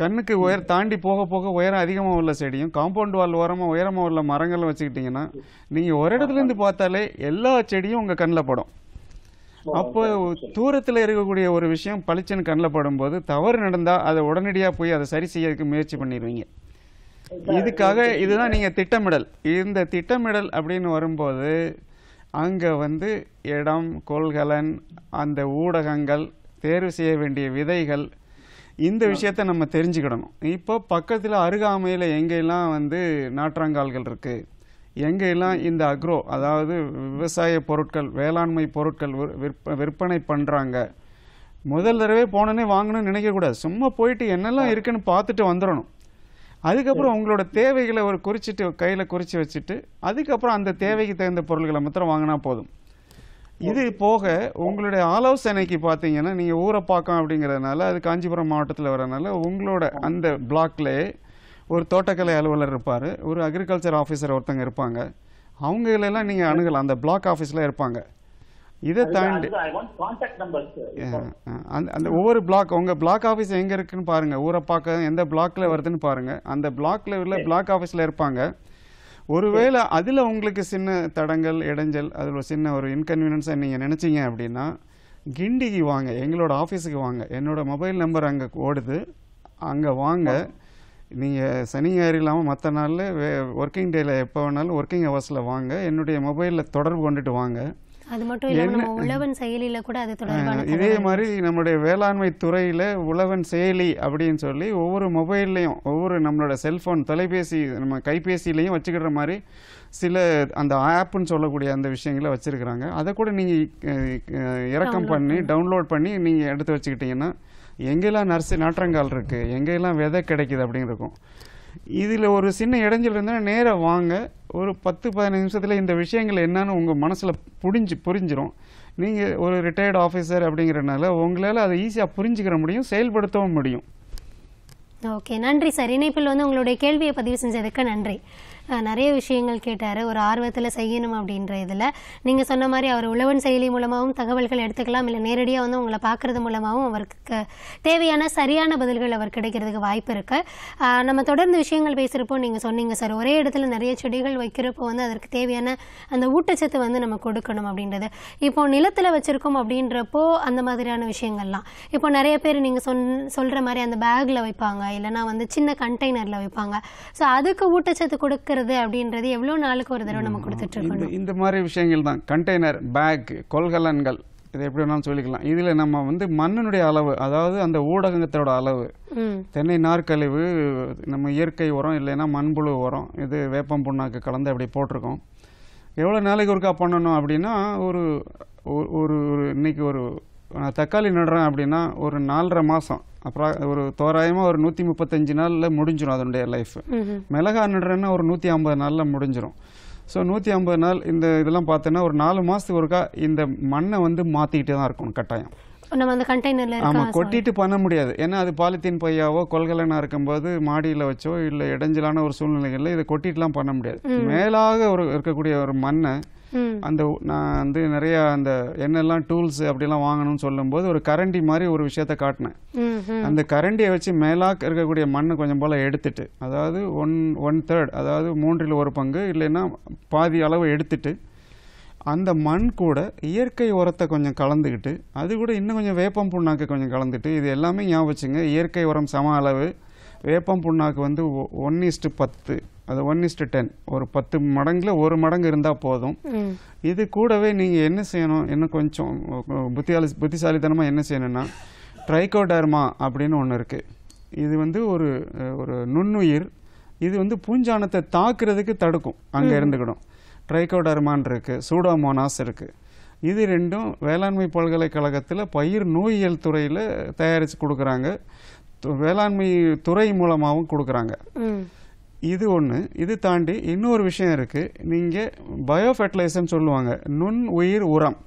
Speaker 2: கண்ணுக்கு உயர் தாண்டி போக போக உயரம் அதிகமாக உள்ள செடியும் காம்பவுண்ட் வால் ஓரமாக உயரமாக உள்ள மரங்களும் வச்சுக்கிட்டிங்கன்னா நீங்கள் ஒரு இடத்துலேருந்து பார்த்தாலே எல்லா செடியும் உங்கள் கண்ணில் படும். அப்போ தூரத்தில் இருக்கக்கூடிய ஒரு விஷயம் பளிச்சுன்னு கண்ணில் படும்போது தவறு நடந்தால் அதை உடனடியாக போய் அதை சரி செய்யறதுக்கு முயற்சி பண்ணிடுவீங்க. இதுக்காக இதுதான் நீங்க திட்டமிடல். இந்த திட்டமிடல் அப்படின்னு வரும்போது அங்க வந்து இடம் கொள்கலன் அந்த ஊடகங்கள் தேர்வு செய்ய வேண்டிய விதைகள் இந்த விஷயத்த நம்ம தெரிஞ்சுக்கிடணும். இப்போ பக்கத்தில் அருகாமையில் எங்கெல்லாம் வந்து நாற்றாங்கால்கள் இருக்கு? எங்கெல்லாம் இந்த அக்ரோ அதாவது விவசாய பொருட்கள் வேளாண்மை பொருட்கள் விற்- விற்ப- விற்பனை பண்றாங்க? முதல் தடவை போனோன்னே வாங்கணும்னு நினைக்கக்கூடாது சும்மா போயிட்டு என்னெல்லாம் இருக்குன்னு பார்த்துட்டு வந்துடணும். அதுக்கப்புறம் உங்களோட தேவைகளை ஒரு குறிச்சிட்டு கையில் குறிச்சு வச்சுட்டு அதுக்கப்புறம் அந்த தேவைக்கு தகுந்த பொருள்களை மாத்திரம் வாங்கினா போதும். இது போக உங்களுடைய ஆலோசனைக்கு பார்த்தீங்கன்னா நீங்கள் ஊரப்பாக்கம் அப்படிங்கிறதுனால அது காஞ்சிபுரம் மாவட்டத்தில் வரனால உங்களோட அந்த பிளாக்ல ஒரு தோட்டக்கலை அலுவலர் இருப்பார் ஒரு அக்ரிகல்ச்சர் ஆஃபீஸர் ஒருத்தங்க இருப்பாங்க. அவங்களெல்லாம் நீங்கள் அணுகலாம் அந்த பிளாக் ஆஃபீஸில் இருப்பாங்க. இதை தாண்டி அந்த அந்த ஒவ்வொரு பிளாக் உங்க பிளாக் ஆஃபீஸ் எங்க இருக்குன்னு பாருங்க. ஊரை பார்க்க எந்த பிளாக்ல வருதுன்னு பாருங்க. அந்த பிளாக்ல உள்ள பிளாக் ஆஃபீஸ்ல இருப்பாங்க. ஒருவேளை அதுல உங்களுக்கு சின்ன தடங்கள் இடைஞ்சல் அதுல ஒரு சின்ன ஒரு இன்கன்வீனியன்ஸா நீங்க நினைச்சீங்க அப்படின்னா கிண்டிக்கு வாங்க எங்களோட ஆஃபீஸுக்கு வாங்க. என்னோட மொபைல் நம்பர் அங்க ஓடுது. அங்க வாங்க. நீங்க சனி ஞாயிறு இல்லாமல் மற்ற நாளில் ஒர்க்கிங் டேல எப்போ வேணாலும் ஒர்க்கிங் ஹவர்ஸில் வாங்க. என்னுடைய மொபைலில் தொடர்பு கொண்டுட்டு வாங்க.
Speaker 1: அது மட்டும் இல்லாம நம்ம உழவன் செயலில கூட அது தொடர்பான
Speaker 2: இதே மாதிரி நம்மளுடைய வேளாண்மை துறையில உழவன் செயலி அப்படின்னு சொல்லி ஒவ்வொரு மொபைல்லையும் ஒவ்வொரு நம்மளோட செல்போன் தொலைபேசி நம்ம கைபேசியிலையும் வச்சுக்கிற மாதிரி சில அந்த ஆப்னு சொல்லக்கூடிய அந்த விஷயங்களை வச்சிருக்கிறாங்க. அதை கூட நீங்க அஹ், அஹ், இறக்கம் பண்ணி டவுன்லோட் பண்ணி நீங்க எடுத்து வச்சுக்கிட்டீங்கன்னா எங்கெல்லாம் நர்சு நாற்றங்கால் இருக்கு எங்கெல்லாம் விதை கிடைக்குது அப்படின்னு இருக்கும் இதில் ஒரு சின்ன இடைஞ்சல் இருந்தால் நேராக வாங்க. ஒரு பத்து பதினஞ்சு நிமிஷத்தில் இந்த விஷயங்கள் என்னன்னு உங்கள் மனசில் புரிஞ்சு புரிஞ்சிடும் நீங்கள் ஒரு ரிட்டையர்டு ஆஃபீஸர் அப்படிங்கிறனால உங்களால் அதை ஈஸியாக புரிஞ்சுக்கிற முடியும் செயல்படுத்தவும் முடியும்.
Speaker 1: ஓகே நன்றி சார். இணைப்பில் வந்து உங்களுடைய கேள்வியை பதிவு செஞ்சதுக்கு நன்றி. நிறைய விஷயங்கள் கேட்டார். ஒரு ஆர்வத்தில் செய்யணும் அப்படின்ற இதில். நீங்கள் சொன்ன மாதிரி அவர் உழவன் செயலி மூலமாகவும் தகவல்கள் எடுத்துக்கலாம். இல்லை நேரடியாக வந்து உங்களை பார்க்குறது மூலமாகவும் அவருக்கு தேவையான சரியான பதில்கள் அவர் கிடைக்கிறதுக்கு வாய்ப்பு இருக்குது நம்ம தொடர்ந்து விஷயங்கள் பேசுகிறப்போ நீங்கள் சொன்னீங்க சார். ஒரே இடத்துல நிறைய செடிகள் வைக்கிறப்போ வந்து அதற்கு தேவையான அந்த ஊட்டச்சத்து வந்து நம்ம கொடுக்கணும் அப்படின்றது. இப்போ நிலத்தில் வச்சுருக்கோம் அப்படின்றப்போ அந்த மாதிரியான விஷயங்கள்லாம். இப்போ நிறைய பேர் நீங்கள் சொன் சொல்கிற மாதிரி அந்த பேக்கில் வைப்பாங்க. இல்லைன்னா வந்து சின்ன கண்டெய்னரில் வைப்பாங்க. ஸோ அதுக்கு ஊட்டச்சத்து கொடுக்கறது அப்படின்றது எவ்வளோ நாளுக்கு ஒரு தடவை நம்ம கொடுத்துட்டு
Speaker 2: இந்த
Speaker 1: இருக்கணும்?
Speaker 2: இந்த மாதிரி விஷயங்கள் தான். கண்டெய்னர் பேக் கொள்கலன்கள் இது எப்படி வேணாலும் சொல்லிக்கலாம். இதில் நம்ம வந்து மண்ணினுடைய அளவு அதாவது அந்த ஊடகத்தோட அளவு. தென்னை நார்க்கழிவு நம்ம இயற்கை உரம் இல்லைன்னா மண்புழு உரம் இது வேப்பம் புண்ணாக்கு கலந்து அப்படி போட்டிருக்கோம். எவ்வளோ நாளைக்கு ஒருக்கா பண்ணணும் அப்படின்னா ஒரு- ஒரு ஒரு இன்னைக்கு ஒரு நான் தக்காளி நடுறேன் அப்படின்னா ஒரு நாலரை மாதம் அப்புறம் ஒரு தோராயமாக ஒரு நூற்றி முப்பத்தஞ்சு நாளில் முடிஞ்சிடும் அதனுடைய லைஃப். மிளகா நடுறேன்னா ஒரு நூற்றி ஐம்பது நாளில் முடிஞ்சிடும் ஸோ நூற்றி ஐம்பது நாள் இந்த இதெல்லாம் பார்த்தோன்னா ஒரு நாலு மாதத்துக்கு ஒருக்கா இந்த மண்ணை வந்து மாற்றிக்கிட்டே தான் இருக்கணும் கட்டாயம்.
Speaker 1: நம்ம அந்த கண்டெய்னரில்
Speaker 2: ஆமா
Speaker 1: இருக்க?
Speaker 2: கொட்டிட்டு பண்ண முடியாது. ஏன்னா அது பாலித்தீன் பையாவோ கொள்கலனா இருக்கும்போது மாடியில வச்சோ இல்ல இடைஞ்சலான ஒரு சூழ்நிலைகள்ல இதை கொட்டிட்டுலாம் பண்ண முடியாது. மேலாக ஒரு இருக்கக்கூடிய ஒரு மண்ணை அந்த நான் வந்து நிறைய அந்த என்னெல்லாம் டூல்ஸ் அப்படிலாம் வாங்கணும்னு சொல்லும்போது ஒரு கரண்டி மாதிரி ஒரு விஷயத்த காட்டினேன். அந்த கரண்டியை வச்சு மேலாக இருக்கக்கூடிய மண்ணை கொஞ்சம் போல எடுத்துட்டு அதாவது ஒன் ஒன் தேர்ட் அதாவது மூன்றில் ஒரு பங்கு இல்லைன்னா பாதி அளவு எடுத்துட்டு அந்த மண் கூட இயற்கை உரத்தை கொஞ்சம் கலந்துக்கிட்டு அது கூட இன்னும் கொஞ்சம் வேப்பம் புண்ணாக்கு கொஞ்சம் கலந்துட்டு இது எல்லாமே ஞாபகம் வச்சுங்க இயற்கை உரம் சம அளவு வேப்பம் புண்ணாக்கு வந்து ஒன் இஸ்டு பத்து அது ஒன் இஸ்டு டென் ஒரு பத்து மடங்குல ஒரு மடங்கு இருந்தால் போதும். இது கூடவே நீங்கள் என்ன செய்யணும்? இன்னும் கொஞ்சம் புத்தியாலி புத்திசாலித்தனமாக என்ன செய்யணும்னா ட்ரைகோடர்மா அப்படின்னு ஒன்று இருக்குது இது வந்து ஒரு ஒரு நுண்ணுயிர். இது வந்து பூஞ்சானத்தை தாக்குறதுக்கு தடுக்கும். அங்கே இருந்துக்கிடும் ட்ரைகோடர்மான் இருக்குது சூடோமோனாஸ் இருக்குது இது ரெண்டும் வேளாண்மை பல்கலைக்கழகத்தில் பயிர் நோயியல் துறையில் தயாரித்து கொடுக்குறாங்க. வேளாண்மை துறை மூலமாகவும் கொடுக்குறாங்க. இது ஒன்று இது தாண்டி இன்னொரு விஷயம் இருக்குது நீங்கள் பயோ ஃபெர்டிலைசர்னு சொல்லுவாங்க. நுண் உயிர் உரம்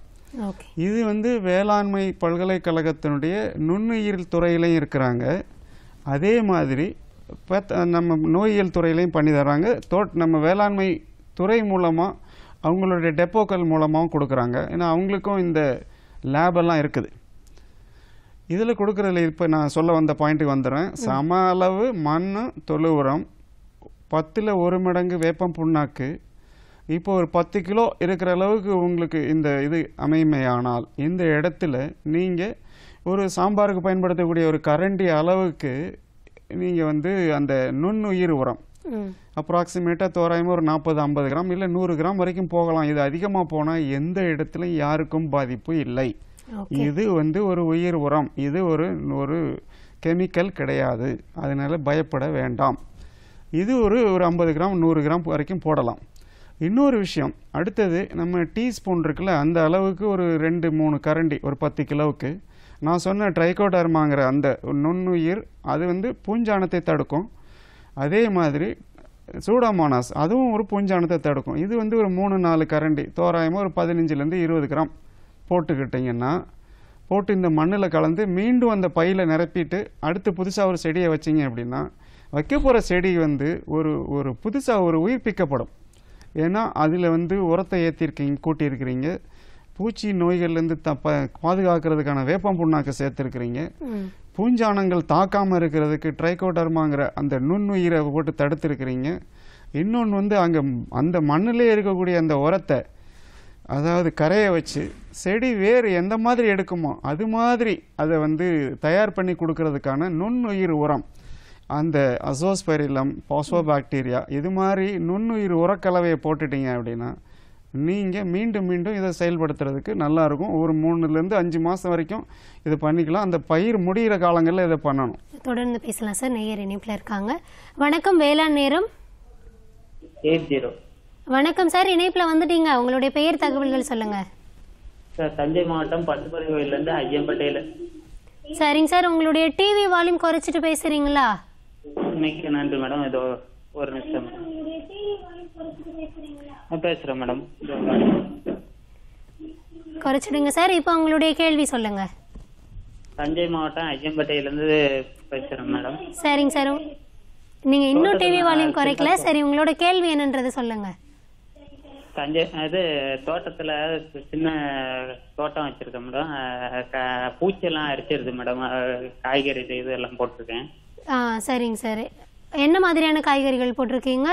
Speaker 2: இது வந்து வேளாண்மை பல்கலைக்கழகத்தினுடைய நுண்ணுயிர் துறையிலையும் இருக்கிறாங்க. அதே மாதிரி நம்ம நோயியல் துறையிலையும் பண்ணி தர்றாங்க. தோட் நம்ம வேளாண்மை துறை மூலமாக அவங்களுடைய டெப்போக்கள் மூலமாகவும் கொடுக்குறாங்க. ஏன்னா அவங்களுக்கும் இந்த லேபெல்லாம் இருக்குது. இதில் கொடுக்குறதுல இப்போ நான் சொல்ல வந்த பாயிண்ட்டுக்கு வந்துடுறேன். சம அளவு மண் தொழு உரம் பத்தில் ஒரு மடங்கு வேப்பம் புண்ணாக்கு. இப்போ ஒரு பத்து கிலோ இருக்கிற அளவுக்கு உங்களுக்கு இந்த இது அமைமையானால் இந்த இடத்துல நீங்கள் ஒரு சாம்பாருக்கு பயன்படுத்தக்கூடிய ஒரு கரண்டி அளவுக்கு நீங்கள் வந்து அந்த நுண்ணுயிர் உரம். அப்ராக்சிமேட்டாக தோராயமாக ஒரு நாற்பது ஐம்பது கிராம் இல்லை நூறு கிராம் வரைக்கும் போகலாம். இது அதிகமாக போனால் எந்த இடத்துலையும் யாருக்கும் பாதிப்பு இல்லை. இது வந்து ஒரு உயிர் உரம். இது ஒரு ஒரு கெமிக்கல் கிடையாது. அதனால பயப்பட வேண்டாம். இது ஒரு ஒரு ஐம்பது கிராம் நூறு கிராம் வரைக்கும் போடலாம். இன்னொரு விஷயம் அடுத்தது நம்ம டீஸ்பூன் இருக்குல்ல அந்த அளவுக்கு ஒரு ரெண்டு மூணு கரண்டி ஒரு பத்து கிலோவுக்கு. நான் சொன்ன ட்ரைகோடர்மாங்கிற அந்த நுண்ணுயிர் அது வந்து பூஞ்சானத்தை தடுக்கும். அதே மாதிரி சூடாமோனாஸ் அதுவும் ஒரு பூஞ்சானத்தை தடுக்கும். இது வந்து ஒரு மூணு நாலு கரண்டி தோராயமாக ஒரு பதினஞ்சுலேருந்து இருபது கிராம் போட்டுக்கிட்டிங்கன்னா போட்டு இந்த மண்ணில் கலந்து மீண்டும் அந்த பையில் நிரப்பிட்டு அடுத்து புதுசாக ஒரு செடியை வச்சீங்க அப்படின்னா வைக்க போகிற செடி வந்து ஒரு ஒரு புதுசாக ஒரு உயிர்ப்பிக்கப்படும் ஏன்னா அதில் வந்து உரத்தை ஏற்றிருக்கீங்க கூட்டியிருக்கிறீங்க. பூச்சி நோய்கள்லேருந்து தப்ப பாதுகாக்கிறதுக்கான வேப்பம் புண்ணாக்கை சேர்த்துருக்கிறீங்க. பூஞ்சானங்கள் தாக்காமல் இருக்கிறதுக்கு ட்ரைகோடர்மாங்கிற அந்த நுண்ணுயிரை போட்டு தடுத்துருக்கிறீங்க. இன்னொன்று வந்து அங்கே அந்த மண்ணிலே இருக்கக்கூடிய அந்த உரத்தை அதாவது கரையை வச்சு செடி வேறு எந்த மாதிரி எடுக்குமோ அது மாதிரி அதை வந்து தயார் பண்ணி கொடுக்கறதுக்கான நுண்ணுயிர் உரம். அந்த அசோஸ்பெரிலம் பாஸ்போபாக்டீரியா இது மாதிரி நுண்ணுயிர் உரக்கலவையை போட்டுட்டீங்க அப்படின்னா நீங்கள் மீண்டும் மீண்டும் இதை செயல்படுத்துறதுக்கு நல்லா இருக்கும். ஒரு மூணுலேருந்து அஞ்சு மாதம் வரைக்கும் இது பண்ணிக்கலாம். அந்த பயிர் முடிகிற காலங்களில் இதை பண்ணணும்.
Speaker 1: தொடர்ந்து பேசலாம் சார். நேயர் இணைப்பில் இருக்காங்க. வணக்கம் வேளாண் நேரம்.
Speaker 4: Eight zero.
Speaker 1: வணக்கம் சார். இணைப்பில் வந்துட்டீங்க. உங்களுடைய பெயர் தகவல்கள் சொல்லுங்க.
Speaker 4: சார் தஞ்சை மாவட்டம் பட்டுப்பறை கோயிலேருந்து ஐயம்பட்டையில்.
Speaker 1: சரிங்க சார். உங்களுடைய டிவி வால்யூம் குறைச்சிட்டு பேசுறீங்களா?
Speaker 4: இன்னைக்கு நன்றி மேடம் இதோ ஒரு நிமிஷம். நான் பேசுகிறேன் மேடம்
Speaker 1: குறைச்சிடுங்க சார் இப்போ உங்களுடைய கேள்வி சொல்லுங்க.
Speaker 4: தஞ்சை மாவட்டம் ஐயம்பட்டையிலேருந்து பேசுகிறேன் மேடம்
Speaker 1: சரிங்க சார் நீங்க இன்னும் டிவி வால்யூம் குறைக்கல. சரி உங்களோட கேள்வி என்னன்றது சொல்லுங்க.
Speaker 4: தஞ்சை இது தோட்டத்தில் சின்ன தோட்டம் வச்சுருக்கேன் மேடம் பூச்செல்லாம் அரிச்சிருது மேடம் காய்கறி இது இதெல்லாம் போட்டிருக்கேன்.
Speaker 1: ஆ சரிங்க சார். என்ன மாதிரியான காய்கறிகள் போட்டிருக்கீங்க?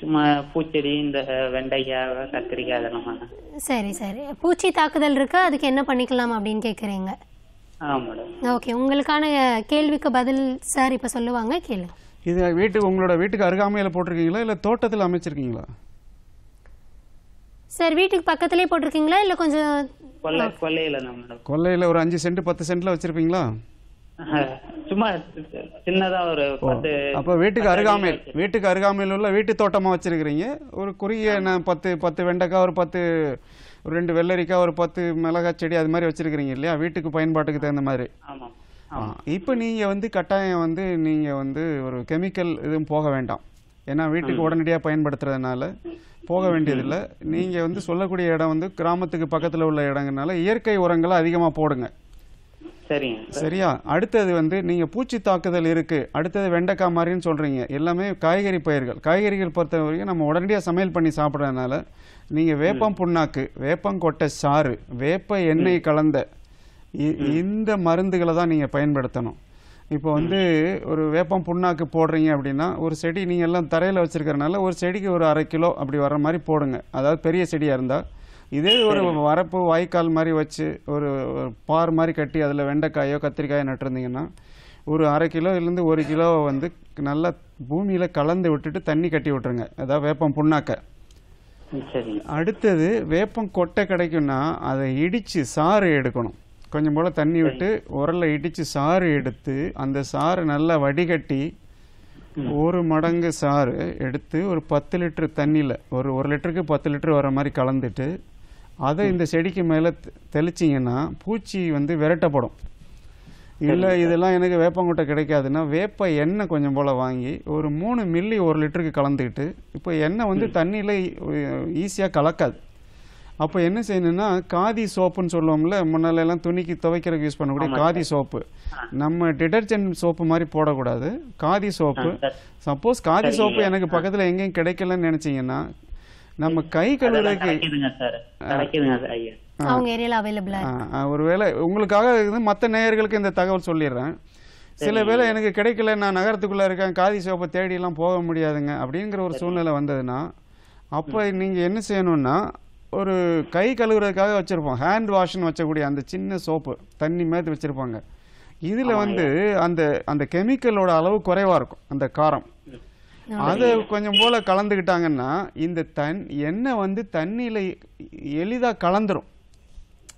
Speaker 4: சும்மா பூச்செடி இந்த வெண்டைக்காய் கத்திரிக்காய் அதெல்லாம்
Speaker 1: சரி சரி. பூச்சி தாக்குதல் இருக்கு? அதுக்கு என்ன பண்ணிக்கலாம் அப்படின்னு கேட்குறீங்க
Speaker 4: ஆ மேடம்.
Speaker 1: ஓகே. உங்களுக்கான கேள்விக்கு பதில் சார் இப்போ சொல்லுவாங்க கேளு.
Speaker 2: இது வீட்டுக்கு உங்களோட வீட்டுக்கு அருகாமையில் போட்டிருக்கீங்களா? இல்லை தோட்டத்தில் அமைச்சிருக்கீங்களா?
Speaker 1: சார் வீட்டுக்கு பக்கத்துலேயே போட்டிருக்கீங்களா? இல்லை கொஞ்சம்
Speaker 4: கொல்லை கொல்லையில தான் மேடம்.
Speaker 2: கொல்லையில் ஒரு அஞ்சு சென்ட் பத்து சென்ட்டில் வச்சுருப்பீங்களா? <laughs>
Speaker 4: சும்மா சின்னதா ஒரு பத்து
Speaker 2: அப்போ வீட்டுக்கு அருகாமையில் வீட்டுக்கு அருகாமையில் உள்ள வீட்டு தோட்டமாக வச்சிருக்கிறீங்க? ஒரு குறுகிய பத்து பத்து வெண்டைக்காய் ஒரு பத்து ஒரு ரெண்டு வெள்ளரிக்காய் ஒரு பத்து மிளகாய் செடி அது மாதிரி வச்சிருக்கிறீங்க இல்லையா? வீட்டுக்கு பயன்பாட்டுக்கு தகுந்த மாதிரி. இப்போ நீங்கள் வந்து கட்டாயம் வந்து நீங்கள் வந்து ஒரு கெமிக்கல் எதுவும் போக வேண்டாம். ஏன்னா வீட்டுக்கு உடனடியாக பயன்படுத்துறதுனால போக வேண்டியதில்லை. நீங்கள் வந்து சொல்லக்கூடிய இடம் வந்து கிராமத்துக்கு பக்கத்தில் உள்ள இடங்கனால இயற்கை உரங்களை அதிகமாக போடுங்க. சரியா? அடுத்தது வந்து நீங்க பூச்சி தாக்குதல் இருக்கு. அடுத்தது வெண்டைக்காய் மாதிரின்னு சொல்றீங்க. எல்லாமே காய்கறி பயிர்கள். காய்கறிகள் பொறுத்த வரைக்கும் நம்ம உடனடியாக சமையல் பண்ணி சாப்பிட்றதுனால நீங்க வேப்பம் புண்ணாக்கு வேப்பங்கொட்டை சாறு வேப்ப எண்ணெய் கலந்த இந்த மருந்துகளை தான் நீங்க பயன்படுத்தணும். இப்போ வந்து ஒரு வேப்பம் புண்ணாக்கு போடுறீங்க அப்படின்னா ஒரு செடி நீங்க எல்லாம் தரையில வச்சிருக்கறனால ஒரு செடிக்கு ஒரு அரை கிலோ அப்படி வர்ற மாதிரி போடுங்க. அதாவது பெரிய செடியா இருந்தா இதே ஒரு வரப்பு வாய்க்கால் மாதிரி வச்சு ஒரு பார் மாதிரி கட்டி அதில் வெண்டைக்காயோ கத்திரிக்காயோ நட்டிருந்தீங்கன்னா ஒரு அரை கிலோலேருந்து ஒரு கிலோ வந்து நல்லா பூமியில் கலந்து விட்டுட்டு தண்ணி கட்டி விட்டுருங்க. அதாவது வேப்பம் புண்ணாக்க. அடுத்தது வேப்பம் கொட்டை கிடைக்கும்னா அதை இடித்து சாறு எடுக்கணும். கொஞ்சம் போல் தண்ணி விட்டு உரல்ல இடித்து சாறு எடுத்து அந்த சாறு நல்லா வடிகட்டி ஒரு மடங்கு சாறு எடுத்து ஒரு பத்து லிட்டர் தண்ணியில் ஒரு ஒரு லிட்டருக்கு பத்து லிட்டர் வர மாதிரி கலந்துட்டு அதை இந்த செடிக்கு மேலே தெளிச்சிங்கன்னா பூச்சி வந்து விரட்டப்படும். இல்லை இதெல்லாம் எனக்கு வேப்பங்கொட்டை கிடைக்காதுன்னா வேப்ப எண்ணெய் கொஞ்சம் போல் வாங்கி ஒரு மூணு மில்லி ஒரு லிட்டருக்கு கலந்துக்கிட்டு இப்போ எண்ணெய் வந்து தண்ணியில் ஈஸியாக கலக்காது. அப்போ என்ன செய்யணும்னா காதி சோப்புன்னு சொல்லுவோம்ல முன்னால எல்லாம் துணிக்கு துவைக்கிறதுக்கு யூஸ் பண்ணக்கூடிய காதி சோப்பு. நம்ம டிடர்ஜென்ட் சோப்பு மாதிரி போடக்கூடாது. Khadi soap. Suppose khadi soap எனக்கு பக்கத்தில் எங்கேயும் கிடைக்கலன்னு நினைச்சீங்கன்னா நம்ம கை கழுவுறதுக்கு
Speaker 1: அவங்க ஏரியால அவைலபிளா
Speaker 2: ஒருவேளை உங்களுக்காக இது மற்ற நேயர்களுக்கு இந்த தகவல் சொல்லிடுறேன். சில வேளை எனக்கு கிடைக்கல நான் நகரத்துக்குள்ள இருக்கேன் காதி சோப்பை தேடிலாம் போக முடியாதுங்க அப்படிங்கிற ஒரு சூழ்நிலை வந்ததுன்னா அப்போ நீங்க என்ன செய்யணும்னா ஒரு கை கழுவுறதுக்காக வச்சிருப்போம். ஹேண்ட் வாஷ்னு வச்சக்கூடிய அந்த சின்ன சோப்பு தண்ணி மேத்து வச்சிருப்பாங்க. இதுல வந்து அந்த அந்த கெமிக்கலோட அளவு குறைவா இருக்கும். அந்த காரம். அதை கொஞ்சம் போல கலந்துக்கிட்டாங்கன்னா இந்த தன் எண்ணெய் வந்து தண்ணியில எளிதா கலந்துரும்.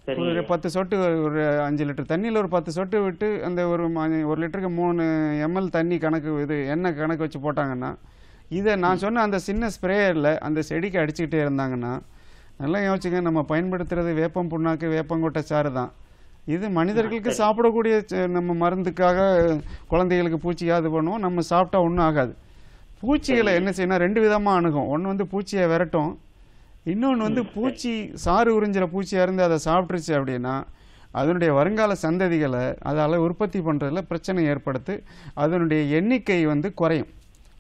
Speaker 2: ஒரு பத்து சொட்டு ஒரு- ஒரு அஞ்சு லிட்டர் தண்ணியில் ஒரு பத்து சொட்டு விட்டு அந்த ஒரு ஒரு லிட்டருக்கு மூணு எம்எல் தண்ணி கணக்கு இது எண்ணெய் கணக்கு வச்சு போட்டாங்கன்னா இதை நான் சொன்ன அந்த சின்ன ஸ்ப்ரேயரில் அந்த செடிக்கு அடிச்சுக்கிட்டே இருந்தாங்கன்னா நல்லா யோசிச்சுங்க நம்ம பயன்படுத்துறது வேப்பம் புண்ணாக்கு வேப்பங்கொட்டை சாறு தான். இது மனிதர்களுக்கு சாப்பிடக்கூடிய ச- நம்ம மருந்துக்காக குழந்தைகளுக்கு பூச்சியாக இது பண்ணுவோம் நம்ம சாப்பிட்டா ஒன்றும் ஆகாது. பூச்சிகளை என்ன செய்யணும்? ரெண்டு விதமாக அணுகும். ஒன்று வந்து பூச்சியை விரட்டும். இன்னொன்று வந்து பூச்சி சாறு உறிஞ்சிற பூச்சியாக இருந்து அதை சாப்பிட்டுருச்சு அப்படின்னா அதனுடைய வருங்கால சந்ததிகளை அதால் உற்பத்தி பண்ணுறதுல பிரச்சனை ஏற்படுத்து அதனுடைய எண்ணிக்கை வந்து குறையும்.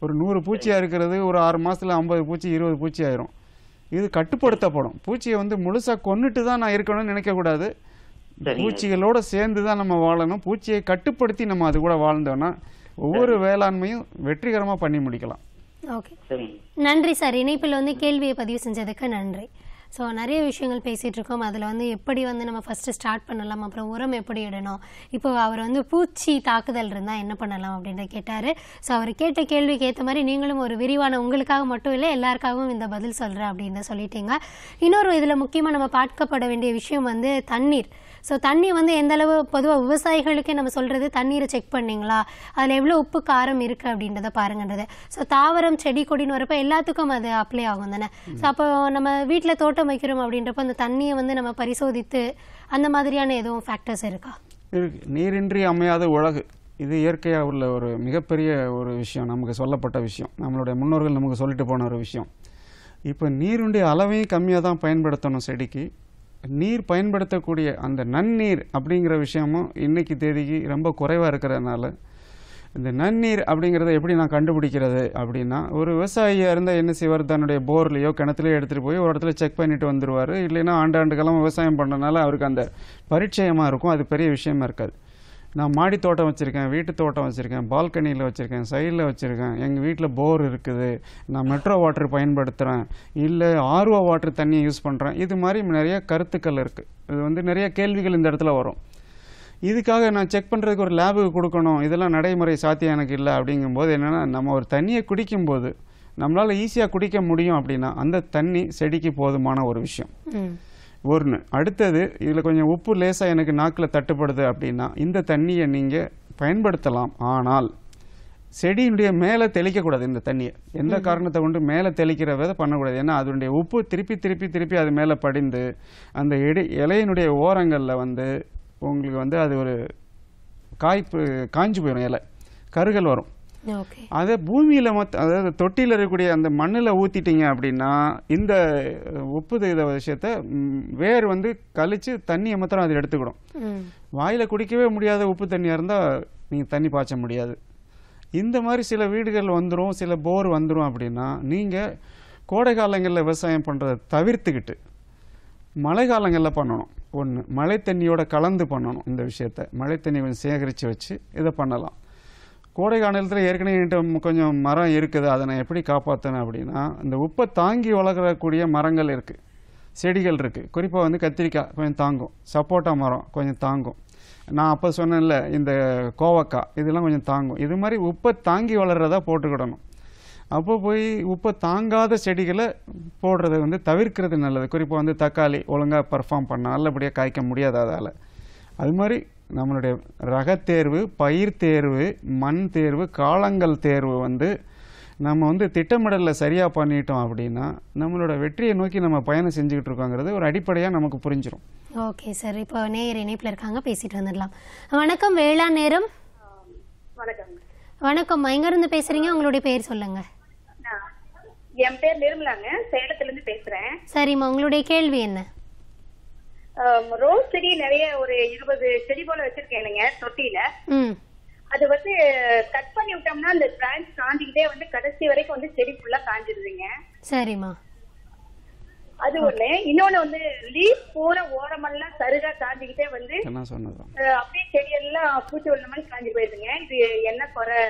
Speaker 2: ஒரு நூறு பூச்சியாக இருக்கிறது ஒரு ஆறு மாசத்துல ஐம்பது பூச்சி இருபது பூச்சி ஆயிரும். இது கட்டுப்படுத்தப்படும். பூச்சியை வந்து முழுசாக கொன்னுட்டு தான் நான் இருக்கணும்னு நினைக்கக்கூடாது. பூச்சிகளோட சேர்ந்து தான் நம்ம வாழணும். பூச்சியை கட்டுப்படுத்தி நம்ம அது கூட வாழ்ந்தோம்னா ஒவ்வொரு வேளாண்மையும் வெற்றிகரமாக பண்ணி முடிக்கலாம்.
Speaker 1: ஓகே. நன்றி சார். இணைப்பில் வந்து கேள்வியை பதிவு செஞ்சதுக்கு நன்றி. ஸோ நிறைய விஷயங்கள் பேசிகிட்டு இருக்கோம். அதில் வந்து எப்படி வந்து நம்ம ஃபஸ்ட்டு ஸ்டார்ட் பண்ணலாம் அப்புறம் உரம் எப்படி இடணும்? இப்போ அவர் வந்து பூச்சி தாக்குதல் இருந்தால் என்ன பண்ணலாம் அப்படின்றத கேட்டார். ஸோ அவர் கேட்ட கேள்விக்கு ஏற்ற மாதிரி நீங்களும் ஒரு விரிவான உங்களுக்காக மட்டும் இல்லை எல்லாருக்காகவும் இந்த பதில் சொல்கிறேன் அப்படின்னு சொல்லிட்டீங்க. இன்னொரு இதில் முக்கியமாக நம்ம பார்க்கப்பட வேண்டிய விஷயம் வந்து தண்ணீர். ஸோ தண்ணி வந்து எந்தளவு பொதுவாக விவசாயிகளுக்கே நம்ம சொல்கிறது தண்ணீரை செக் பண்ணீங்களா? அதில் எவ்வளோ உப்பு காரம் இருக்குது அப்படின்றத பாருங்கன்றது. ஸோ தாவரம் செடி கொடின்னு வரப்போ எல்லாத்துக்கும் அது அப்ளை ஆகும் தானே? ஸோ அப்போ நம்ம வீட்டில் தோட்டம் வைக்கிறோம் அப்படின்றப்ப அந்த தண்ணியை வந்து நம்ம பரிசோதித்து அந்த மாதிரியான எதுவும் ஃபேக்டர்ஸ் இருக்கா?
Speaker 2: இருக்கு. நீரின்றி அமையாத உலகு. இது இயற்கையாக உள்ள ஒரு மிகப்பெரிய ஒரு விஷயம். நமக்கு சொல்லப்பட்ட விஷயம். நம்மளுடைய முன்னோர்கள் நமக்கு சொல்லிட்டு போன ஒரு விஷயம். இப்போ நீருடைய அளவையும் கம்மியாக தான் பயன்படுத்தணும் செடிக்கு. நீர் பயன்படுத்தக்கூடிய அந்த நன்னீர் அப்படிங்கிற விஷயமும் இன்னைக்கு தேதிக்கு ரொம்ப குறைவாக இருக்கிறதுனால இந்த நன்னீர் அப்படிங்கிறத எப்படி நான் கண்டுபிடிக்கிறது அப்படின்னா ஒரு விவசாயியாக இருந்தால் என்ன செய்வார்? தன்னுடைய போர்லேயோ கிணத்துலையோ எடுத்துகிட்டு போய் ஒரு இடத்துல செக் பண்ணிட்டு வந்துடுவார் இல்லைன்னா ஆண்டாண்டு காலம் விவசாயம் பண்ணனால அவருக்கு அந்த பரிச்சயமாக இருக்கும். அது பெரிய விஷயமா இருக்காது. நான் மாடி தோட்டம் வச்சுருக்கேன் வீட்டு தோட்டம் வச்சுருக்கேன் பால்கனியில் வச்சுருக்கேன் சைடில் வச்சுருக்கேன். எங்கள் வீட்டில் போர் இருக்குது. நான் மெட்ரோ வாட்டர் பயன்படுத்துகிறேன் இல்லை ஆர்ஓ வாட்டர் தண்ணியை யூஸ் பண்ணுறேன் இது மாதிரி நிறைய கருத்துக்கள் இருக்குது இது வந்து நிறைய கேள்விகள் இந்த இடத்துல வரும். இதுக்காக நான் செக் பண்ணுறதுக்கு ஒரு லேபுக்கு கொடுக்கணும். இதெல்லாம் நடைமுறை சாத்தியம் எனக்கு இல்லை அப்படிங்கும்போது என்னென்னா நம்ம ஒரு தண்ணியை குடிக்கும்போது நம்மளால் ஈஸியாக குடிக்க முடியும் அப்படின்னா அந்த தண்ணி செடிக்கு போதுமான ஒரு விஷயம். ஒன்று அடுத்தது இதில் கொஞ்சம் உப்பு லேசாக எனக்கு நாக்கில் தட்டுப்படுது அப்படின்னா இந்த தண்ணியை நீங்கள் பயன்படுத்தலாம். ஆனால் செடியினுடைய மேலே தெளிக்கக்கூடாது இந்த தண்ணியை. எந்த காரணத்தை கொண்டு மேலே தெளிக்கிற விதை பண்ணக்கூடாது. ஏன்னா அதனுடைய உப்பு திருப்பி திருப்பி திருப்பி அது மேலே படிந்து அந்த எடி இலையினுடைய ஓரங்களில் வந்து உங்களுக்கு வந்து அது ஒரு காய்ப்பு காஞ்சு போயிடும் இலை. கருகள் வரும். அதை பூமியில் மொத்த அதாவது தொட்டியில் இருக்கக்கூடிய அந்த மண்ணில் ஊற்றிட்டீங்க அப்படின்னா இந்த உப்பு இத விஷயத்த வேர் வந்து கழிச்சு தண்ணியை மாத்திரம் அது எடுத்துக்கிடும். வாயில் குடிக்கவே முடியாத உப்பு தண்ணியாக இருந்தால் நீங்கள் தண்ணி பாய்ச்ச முடியாது. இந்த மாதிரி சில வீடுகள் வந்துடும் சில போர் வந்துடும் அப்படின்னா நீங்கள் கோடை காலங்களில் விவசாயம் பண்ணுறதை தவிர்த்துக்கிட்டு மழை காலங்களில் பண்ணணும். ஒன்று மழை தண்ணியோட கலந்து பண்ணணும் இந்த விஷயத்த. மழை தண்ணி கொஞ்சம் சேகரித்து வச்சு இதை பண்ணலாம். கோடை காலத்தில் ஏற்கனவே என்கிட்ட கொஞ்சம் மரம் இருக்குது. அதை நான் எப்படி காப்பாற்றினேன் அப்படின்னா இந்த உப்பை தாங்கி வளர்க்கக்கூடிய மரங்கள் இருக்குது செடிகள் இருக்குது குறிப்பாக வந்து கத்திரிக்காய் கொஞ்சம் தாங்கும். சப்போட்டா மரம் கொஞ்சம் தாங்கும். நான் அப்போ சொன்னேன்ல இந்த கோவக்காய் இதெல்லாம் கொஞ்சம் தாங்கும். இது மாதிரி உப்பை தாங்கி வளர்கிறதா போட்டுக்கிடணும். அப்போ போய் உப்பை தாங்காத செடிகளை போடுறதை வந்து தவிர்க்கிறது நல்லது. குறிப்பாக வந்து தக்காளி ஒழுங்காக பர்ஃபார்ம் பண்ணால் நல்லபடியாக காய்க்க முடியாது அதால். அது மாதிரி நம்மளுடைய ரகத்தேர்வு பயிர் தேர்வு மண் தேர்வு காலங்கள் தேர்வு வந்து நம்ம வந்து திட்டமிடலில் சரியாக பண்ணிட்டோம் அப்படின்னா நம்மளோட வெற்றியை நோக்கி நம்ம பயணம் செஞ்சுக்கிட்டு இருக்கோங்கிறது ஒரு அடிப்படையாக நமக்கு புரிஞ்சிடும்
Speaker 1: ஓகே சார். இப்போ நேயர் இணைப்பில் இருக்காங்க. பேசிட்டு வந்துடலாம். வணக்கம் வேளாண் நேரம்.
Speaker 6: வணக்கம்.
Speaker 1: வணக்கம் எங்கேருந்து பேசுறீங்க? உங்களுடைய பேர் சொல்லுங்க.
Speaker 6: நான் என் பேர் நிர்மலாங்க. சேலத்துல இருந்து பேசுறேன்.
Speaker 1: சரிம்மா உங்களுடைய கேள்வி என்ன?
Speaker 6: ரோஸ் செடி நிறைய ஒரு இருபது செடி போல வச்சிருக்கேனுங்க தொட்டியில.
Speaker 1: ம்.
Speaker 6: அது வந்து கட் பண்ணி விட்டோம்னா அந்த பிரான்ச் காஞ்சிக்கிட்டே வந்து கடைசி வரைக்கும் வந்து செடி ஃபுல்லா காஞ்சிருதுங்க.
Speaker 1: சரிம்மா.
Speaker 6: அது ஒண்ணு. இன்னொன்னு வந்து லீஃப் பூரா ஓரமெல்லாம் சருகா காஞ்சிக்கிட்டே வந்து அப்படியே செடியெல்லாம் பூச்சி விழுந்த மாதிரி காஞ்சி போயிருதுங்க. இது என்ன குறை?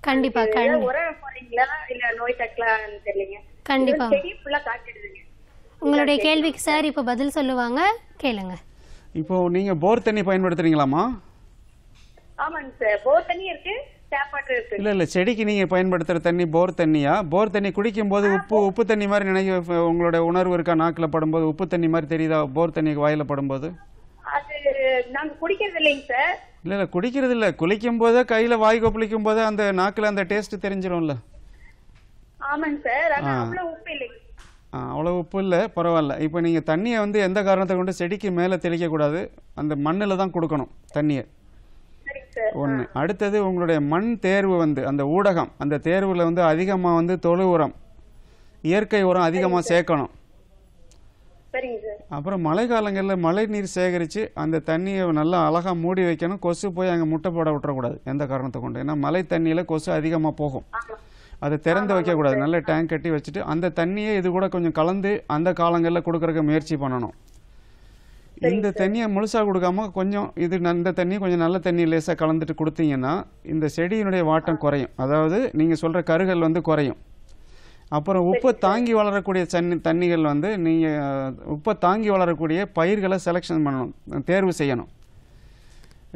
Speaker 1: கண்டிப்பா
Speaker 6: உரம் போறீங்களா இல்ல நோய் தக்கலாம்னு தெரியலங்க.
Speaker 1: கண்டிப்பா.
Speaker 6: செடி ஃபுல்லா காஞ்சிடுதுங்க.
Speaker 1: உங்களுடைய கேள்விக்கு சார் இப்போ பதில் சொல்லுவாங்க கேளுங்க.
Speaker 2: இப்போ நீங்கள் போர் தண்ணி பயன்படுத்துறீங்களாம்மா?
Speaker 6: ஆமாங்க சார் போர் தண்ணி இருக்கு
Speaker 2: இல்லை இல்லை செடிக்கு நீங்கள் பயன்படுத்துகிற தண்ணி போர் தண்ணியா? போர் தண்ணி குடிக்கும்போது உப்பு உப்பு தண்ணி மாதிரி நினைக்க உங்களோட உணர்வு இருக்கா? நாக்கில் படும்போது உப்பு தண்ணி மாதிரி தெரியுதா? போர் தண்ணி வாயில் படும்போது?
Speaker 6: நாங்க குடிக்கிறது இல்லைங்க சார்
Speaker 2: இல்லை இல்லை குடிக்கிறது இல்லை. குளிக்கும் போதே கையில் வாய் கொப்பளிக்கும் போதே அந்த நாக்கில் அந்த டேஸ்ட் தெரிஞ்சிரும்ல.
Speaker 6: ஆமாங்க சார். அவ்வளவு உப்பு இல்லைங்க
Speaker 2: அவ்வளோ உப்பு இல்லை பரவாயில்ல. இப்போ நீங்கள் தண்ணியை வந்து எந்த காரணத்தை கொண்டு செடிக்கு மேலே தெளிக்கக்கூடாது? அந்த மண்ணில் தான் கொடுக்கணும் தண்ணியை. ஒன்று அடுத்தது உங்களுடைய மண் தேர்வு வந்து அந்த ஊடகம் அந்த தேர்வில் வந்து அதிகமாக வந்து தொழு உரம் இயற்கை உரம் அதிகமாக சேர்க்கணும். அப்புறம் மழை காலங்களில் மழை நீர் சேகரித்து அந்த தண்ணியை நல்லா அழகாக மூடி வைக்கணும். கொசு போய் அங்கே முட்டை போட விட்டுறக்கூடாது எந்த காரணத்தை கொண்டு? ஏன்னா மழை தண்ணியில் கொசு அதிகமாக போகும். அதை திறந்து வைக்கக்கூடாது நல்ல டேங்க் கட்டி வச்சுட்டு அந்த தண்ணியை இது கூட கொஞ்சம் கலந்து அந்த காலங்களில் கொடுக்கறதுக்கு முயற்சி பண்ணணும். இந்த தண்ணியை முழுசாக கொடுக்காம கொஞ்சம் இது இந்த தண்ணி கொஞ்சம் நல்ல தண்ணி லேசாக கலந்துட்டு கொடுத்தீங்கன்னா இந்த செடியினுடைய வாட்டம் குறையும். அதாவது நீங்கள் சொல்கிற கருகள் வந்து குறையும். அப்புறம் உப்பை தாங்கி வளரக்கூடிய தண்ணி தண்ணிகள் வந்து நீங்கள் உப்பை தாங்கி வளரக்கூடிய பயிர்களை செலெக்ஷன் பண்ணணும். தேர்வு செய்யணும்.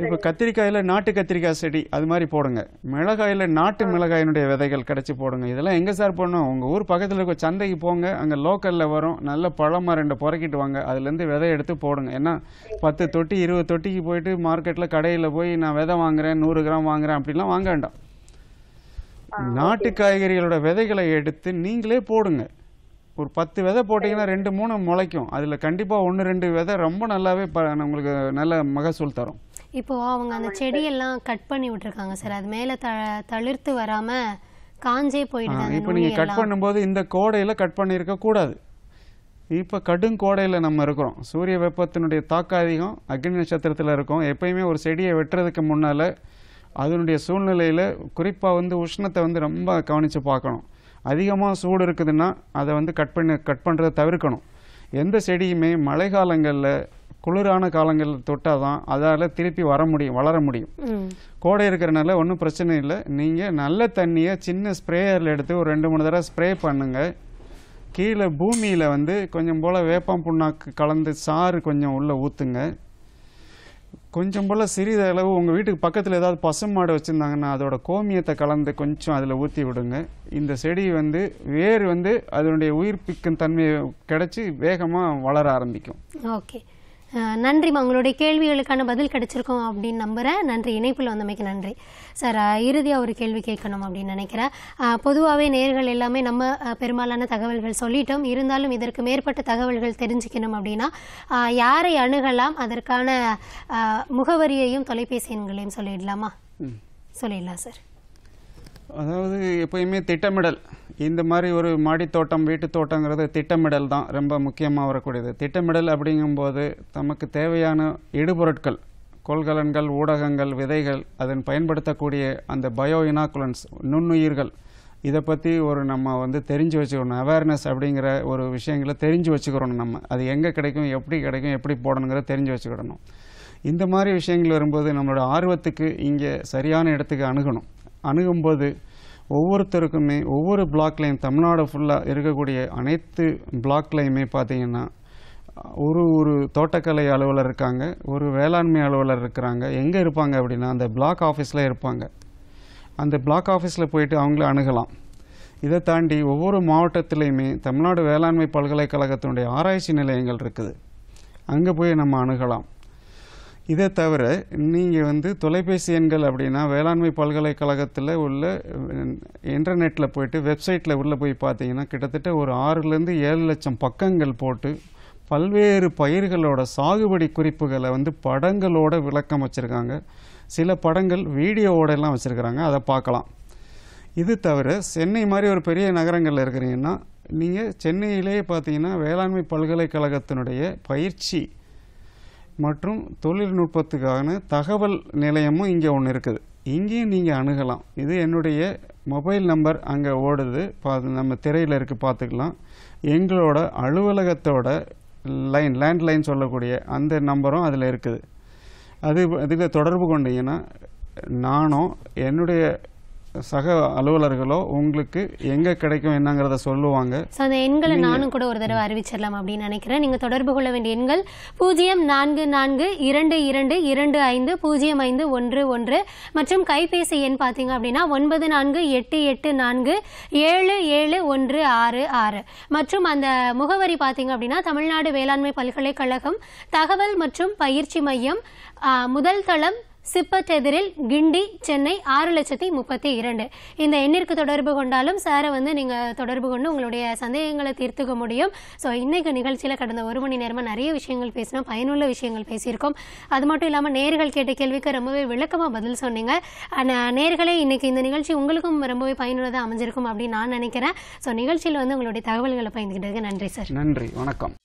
Speaker 2: இப்போ கத்திரிக்காயில் நாட்டு கத்திரிக்காய் செடி அது மாதிரி போடுங்க. மிளகாயில் நாட்டு மிளகாயினுடைய விதைகள் கிடச்சி போடுங்க. இதெல்லாம் எங்கே சார் போடணும்? உங்கள் ஊர் பக்கத்தில் இருக்க சந்தைக்கு போங்க. அங்கே லோக்கலில் வரும். நல்ல பழமாக ரெண்டு புறக்கிட்டு வாங்க. அதுலேருந்து விதை எடுத்து போடுங்க. ஏன்னா பத்து தொட்டி இருபது தொட்டிக்கு போயிட்டு மார்க்கெட்டில் கடையில் போய் நான் விதை வாங்குறேன் நூறு கிராம் வாங்குறேன் அப்படிலாம் வாங்க வேண்டாம். நாட்டு காய்கறிகளோட விதைகளை எடுத்து நீங்களே போடுங்க. ஒரு பத்து விதை போட்டிங்கன்னா ரெண்டு மூணு முளைக்கும். அதில் கண்டிப்பாக ஒன்று ரெண்டு விதை ரொம்ப நல்லாவே ப உங்களுக்கு நல்ல மகசூல் தரும்.
Speaker 1: இப்போ அவங்க அந்த செடியெல்லாம் கட் பண்ணி விட்டுருக்காங்க சார். அது மேல த தளிர்த்து வராம காஞ்சே போயிடுது
Speaker 2: இப்போ நீங்கள் கட் பண்ணும்போது இந்த கோடையில் கட் பண்ணியிருக்க கூடாது. இப்போ கடும் கோடையில் நம்ம இருக்கிறோம். சூரிய வெப்பத்தினுடைய தாக்கம் அதிகம் அக்னி நட்சத்திரத்தில் இருக்கோம். எப்பயுமே ஒரு செடியை வெட்டுறதுக்கு முன்னால் அதனுடைய சூழ்நிலையில் குறிப்பாக வந்து உஷ்ணத்தை வந்து ரொம்ப கவனித்து பார்க்கணும். அதிகமாக சூடு இருக்குதுன்னா அதை வந்து கட் பண்ணி கட் பண்ணுறதை தவிர்க்கணும். எந்த செடியுமே மழை காலங்களில் குளிரான காலங்களில் தொட்டால் தான் அதால் திருப்பி வர முடியும் வளர முடியும். கோடை இருக்கிறனால ஒன்றும் பிரச்சனை இல்லை. நீங்கள் நல்ல தண்ணியை சின்ன ஸ்ப்ரேயரில் எடுத்து ஒரு ரெண்டு மூணு தடவை ஸ்ப்ரே பண்ணுங்க. கீழே பூமியில் வந்து கொஞ்சம் போல் வேப்பம் புண்ணாக்கு கலந்து சாறு கொஞ்சம் உள்ளே ஊற்றுங்க கொஞ்சம் போல் சிறிதளவு உங்கள் வீட்டுக்கு பக்கத்தில் ஏதாவது பசுமாடு வச்சுருந்தாங்கன்னா அதோட கோமியத்தை கலந்து கொஞ்சம் அதில் ஊற்றி விடுங்க. இந்த செடி வந்து வேர் வந்து அதனுடைய உயிர்ப்பிக்கும் தன்மையை கிடைச்சி வேகமாக வளர ஆரம்பிக்கும்.
Speaker 1: ஓகே. நன்றிம்மா உங்களுடைய கேள்விகளுக்கான பதில் கிடைச்சிருக்கோம் அப்படின்னு நம்புறேன். நன்றி. இணைப்பில் வந்தமைக்கு நன்றி. சார் இறுதியாக ஒரு கேள்வி கேட்கணும் அப்படின்னு நினைக்கிறேன். பொதுவாகவே நேர்கள் எல்லாமே நம்ம பெரும்பாலான தகவல்கள் சொல்லிட்டோம். இருந்தாலும் இதற்கு மேற்பட்ட தகவல்கள் தெரிஞ்சுக்கணும் அப்படின்னா யாரை அணுகலாம்? அதற்கான முகவரியையும் தொலைபேசி எண்களையும் சொல்லிடலாமா? சொல்லிடலாம் சார்.
Speaker 2: அதாவது எப்பயுமே திட்டமிடல். இந்த மாதிரி ஒரு மாடித் தோட்டம் வீட்டுத் தோட்டங்கிறது திட்டமிடல் தான் ரொம்ப முக்கியமாக வரக்கூடியது. திட்டமிடல் அப்படிங்கும்போது நமக்கு தேவையான இடுபொருட்கள் கொள்கலன்கள் ஊடகங்கள் விதைகள் அதன் பயன்படுத்தக்கூடிய அந்த பயோ இனாகுலன்ஸ் நுண்ணுயிர்கள் இதை பற்றி ஒரு நம்ம வந்து தெரிஞ்சு வச்சுக்கணும். அவேர்னஸ் அப்படிங்கிற ஒரு விஷயங்களை தெரிஞ்சு வச்சுக்கிறோம் நம்ம. அது எங்கே கிடைக்கும் எப்படி கிடைக்கும் எப்படி போடணுங்கிறத தெரிஞ்சு வச்சுக்கிடணும். இந்த மாதிரி விஷயங்கள் வரும்போது நம்மளோட ஆர்வத்துக்கு இங்கே சரியான இடத்துக்கு அணுகணும். அணுகும்போது ஒவ்வொருத்தருக்குமே ஒவ்வொரு பிளாக்லையும் தமிழ்நாடு ஃபுல்லாக இருக்கக்கூடிய அனைத்து பிளாக்லையுமே பார்த்தீங்கன்னா ஒரு ஒரு தோட்டக்கலை அலுவலர் இருக்காங்க ஒரு வேளாண்மை அலுவலர் இருக்கிறாங்க. எங்கே இருப்பாங்க அப்படின்னா அந்த பிளாக் ஆஃபீஸில் இருப்பாங்க. அந்த பிளாக் ஆஃபீஸில் போயிட்டு அவங்கள அணுகலாம். இதை தாண்டி ஒவ்வொரு மாவட்டத்திலையுமே தமிழ்நாடு வேளாண்மை பல்கலைக்கழகத்தினுடைய ஆராய்ச்சி நிலையங்கள் இருக்குது. அங்கே போய் நம்ம அணுகலாம். இதை தவிர நீங்கள் வந்து தொலைபேசி எண்கள் அப்படின்னா வேளாண்மை பல்கலைக்கழகத்தில் உள்ள இன்டர்நெட்டில் போயிட்டு வெப்சைட்டில் உள்ளே போய் பார்த்தீங்கன்னா கிட்டத்தட்ட ஒரு ஆறுலேருந்து ஏழு லட்சம் பக்கங்கள் போட்டு பல்வேறு பயிர்களோட சாகுபடி குறிப்புகளை வந்து படங்களோட விளக்கம் வச்சுருக்காங்க. சில படங்கள் வீடியோவோட எல்லாம் வச்சுருக்கிறாங்க. அதை பார்க்கலாம். இது தவிர சென்னை மாதிரி ஒரு பெரிய நகரங்களில் இருக்கிறீங்கன்னா நீங்கள் சென்னையிலேயே பார்த்தீங்கன்னா வேளாண்மை பல்கலைக்கழகத்தினுடைய பயிற்சி மற்றும் தொழில்நுட்பத்துக்கான தகவல் நிலையமும் இங்கே ஒன்று இருக்குது. இங்கேயும் நீங்கள் அணுகலாம். இது என்னுடைய மொபைல் நம்பர் அங்கே ஓடுது. பா நம்ம திரையில் இருக்குது பார்த்துக்கலாம். எங்களோட அலுவலகத்தோட லைன் லேண்ட்லைன் சொல்லக்கூடிய அந்த நம்பரும் அதில் இருக்குது. அது இதில் தொடர்பு கொண்டீங்கன்னா நானும் என்னுடைய சக அலுவலர்களோ உங்களுக்கு எங்கே கிடைக்கும் என்னங்கிறத சொல்லுவாங்க.
Speaker 1: ஸோ அந்த எண்களை நானும் கூட ஒரு தடவை அறிவிச்சிடலாம் அப்படின்னு நினைக்கிறேன். நீங்கள் தொடர்பு கொள்ள வேண்டிய எண்கள் பூஜ்ஜியம் நான்கு நான்கு இரண்டு இரண்டு இரண்டு ஐந்து பூஜ்ஜியம் ஐந்து ஒன்று ஒன்று மற்றும் கைபேசி எண் பார்த்தீங்க அப்படின்னா ஒன்பது நான்கு எட்டு எட்டு நான்கு ஏழு ஏழு ஒன்று ஆறு ஆறு. மற்றும் அந்த முகவரி பார்த்தீங்க அப்படின்னா தமிழ்நாடு வேளாண்மை பல்கலைக்கழகம் தகவல் மற்றும் பயிற்சி மையம் முதல் தளம் சிப்பட் எதிரில் கிண்டி சென்னை ஆறு லட்சத்தி முப்பத்தி இரண்டு. இந்த எண்ணிற்கு தொடர்பு கொண்டாலும் சாரை வந்து நீங்கள் தொடர்பு கொண்டு உங்களுடைய சந்தேகங்களை தீர்த்துக்க முடியும். ஸோ இன்றைக்கு நிகழ்ச்சியில் கடந்த ஒரு மணி நேரமாக நிறைய விஷயங்கள் பேசினோம் பயனுள்ள விஷயங்கள் பேசியிருக்கோம். அது மட்டும் இல்லாமல் நேர்கள் கேட்ட கேள்விக்கு ரொம்பவே விளக்கமாக பதில் சொன்னீங்க. நேர்களே இன்றைக்கி இந்த நிகழ்ச்சி உங்களுக்கும் ரொம்பவே பயனுள்ளதாக அமைஞ்சிருக்கும் அப்படின்னு நான் நினைக்கிறேன். ஸோ நிகழ்ச்சியில் வந்து உங்களுடைய தகவல்களை பயந்துக்கிட்டதுக்கு நன்றி சார்.
Speaker 2: நன்றி வணக்கம்.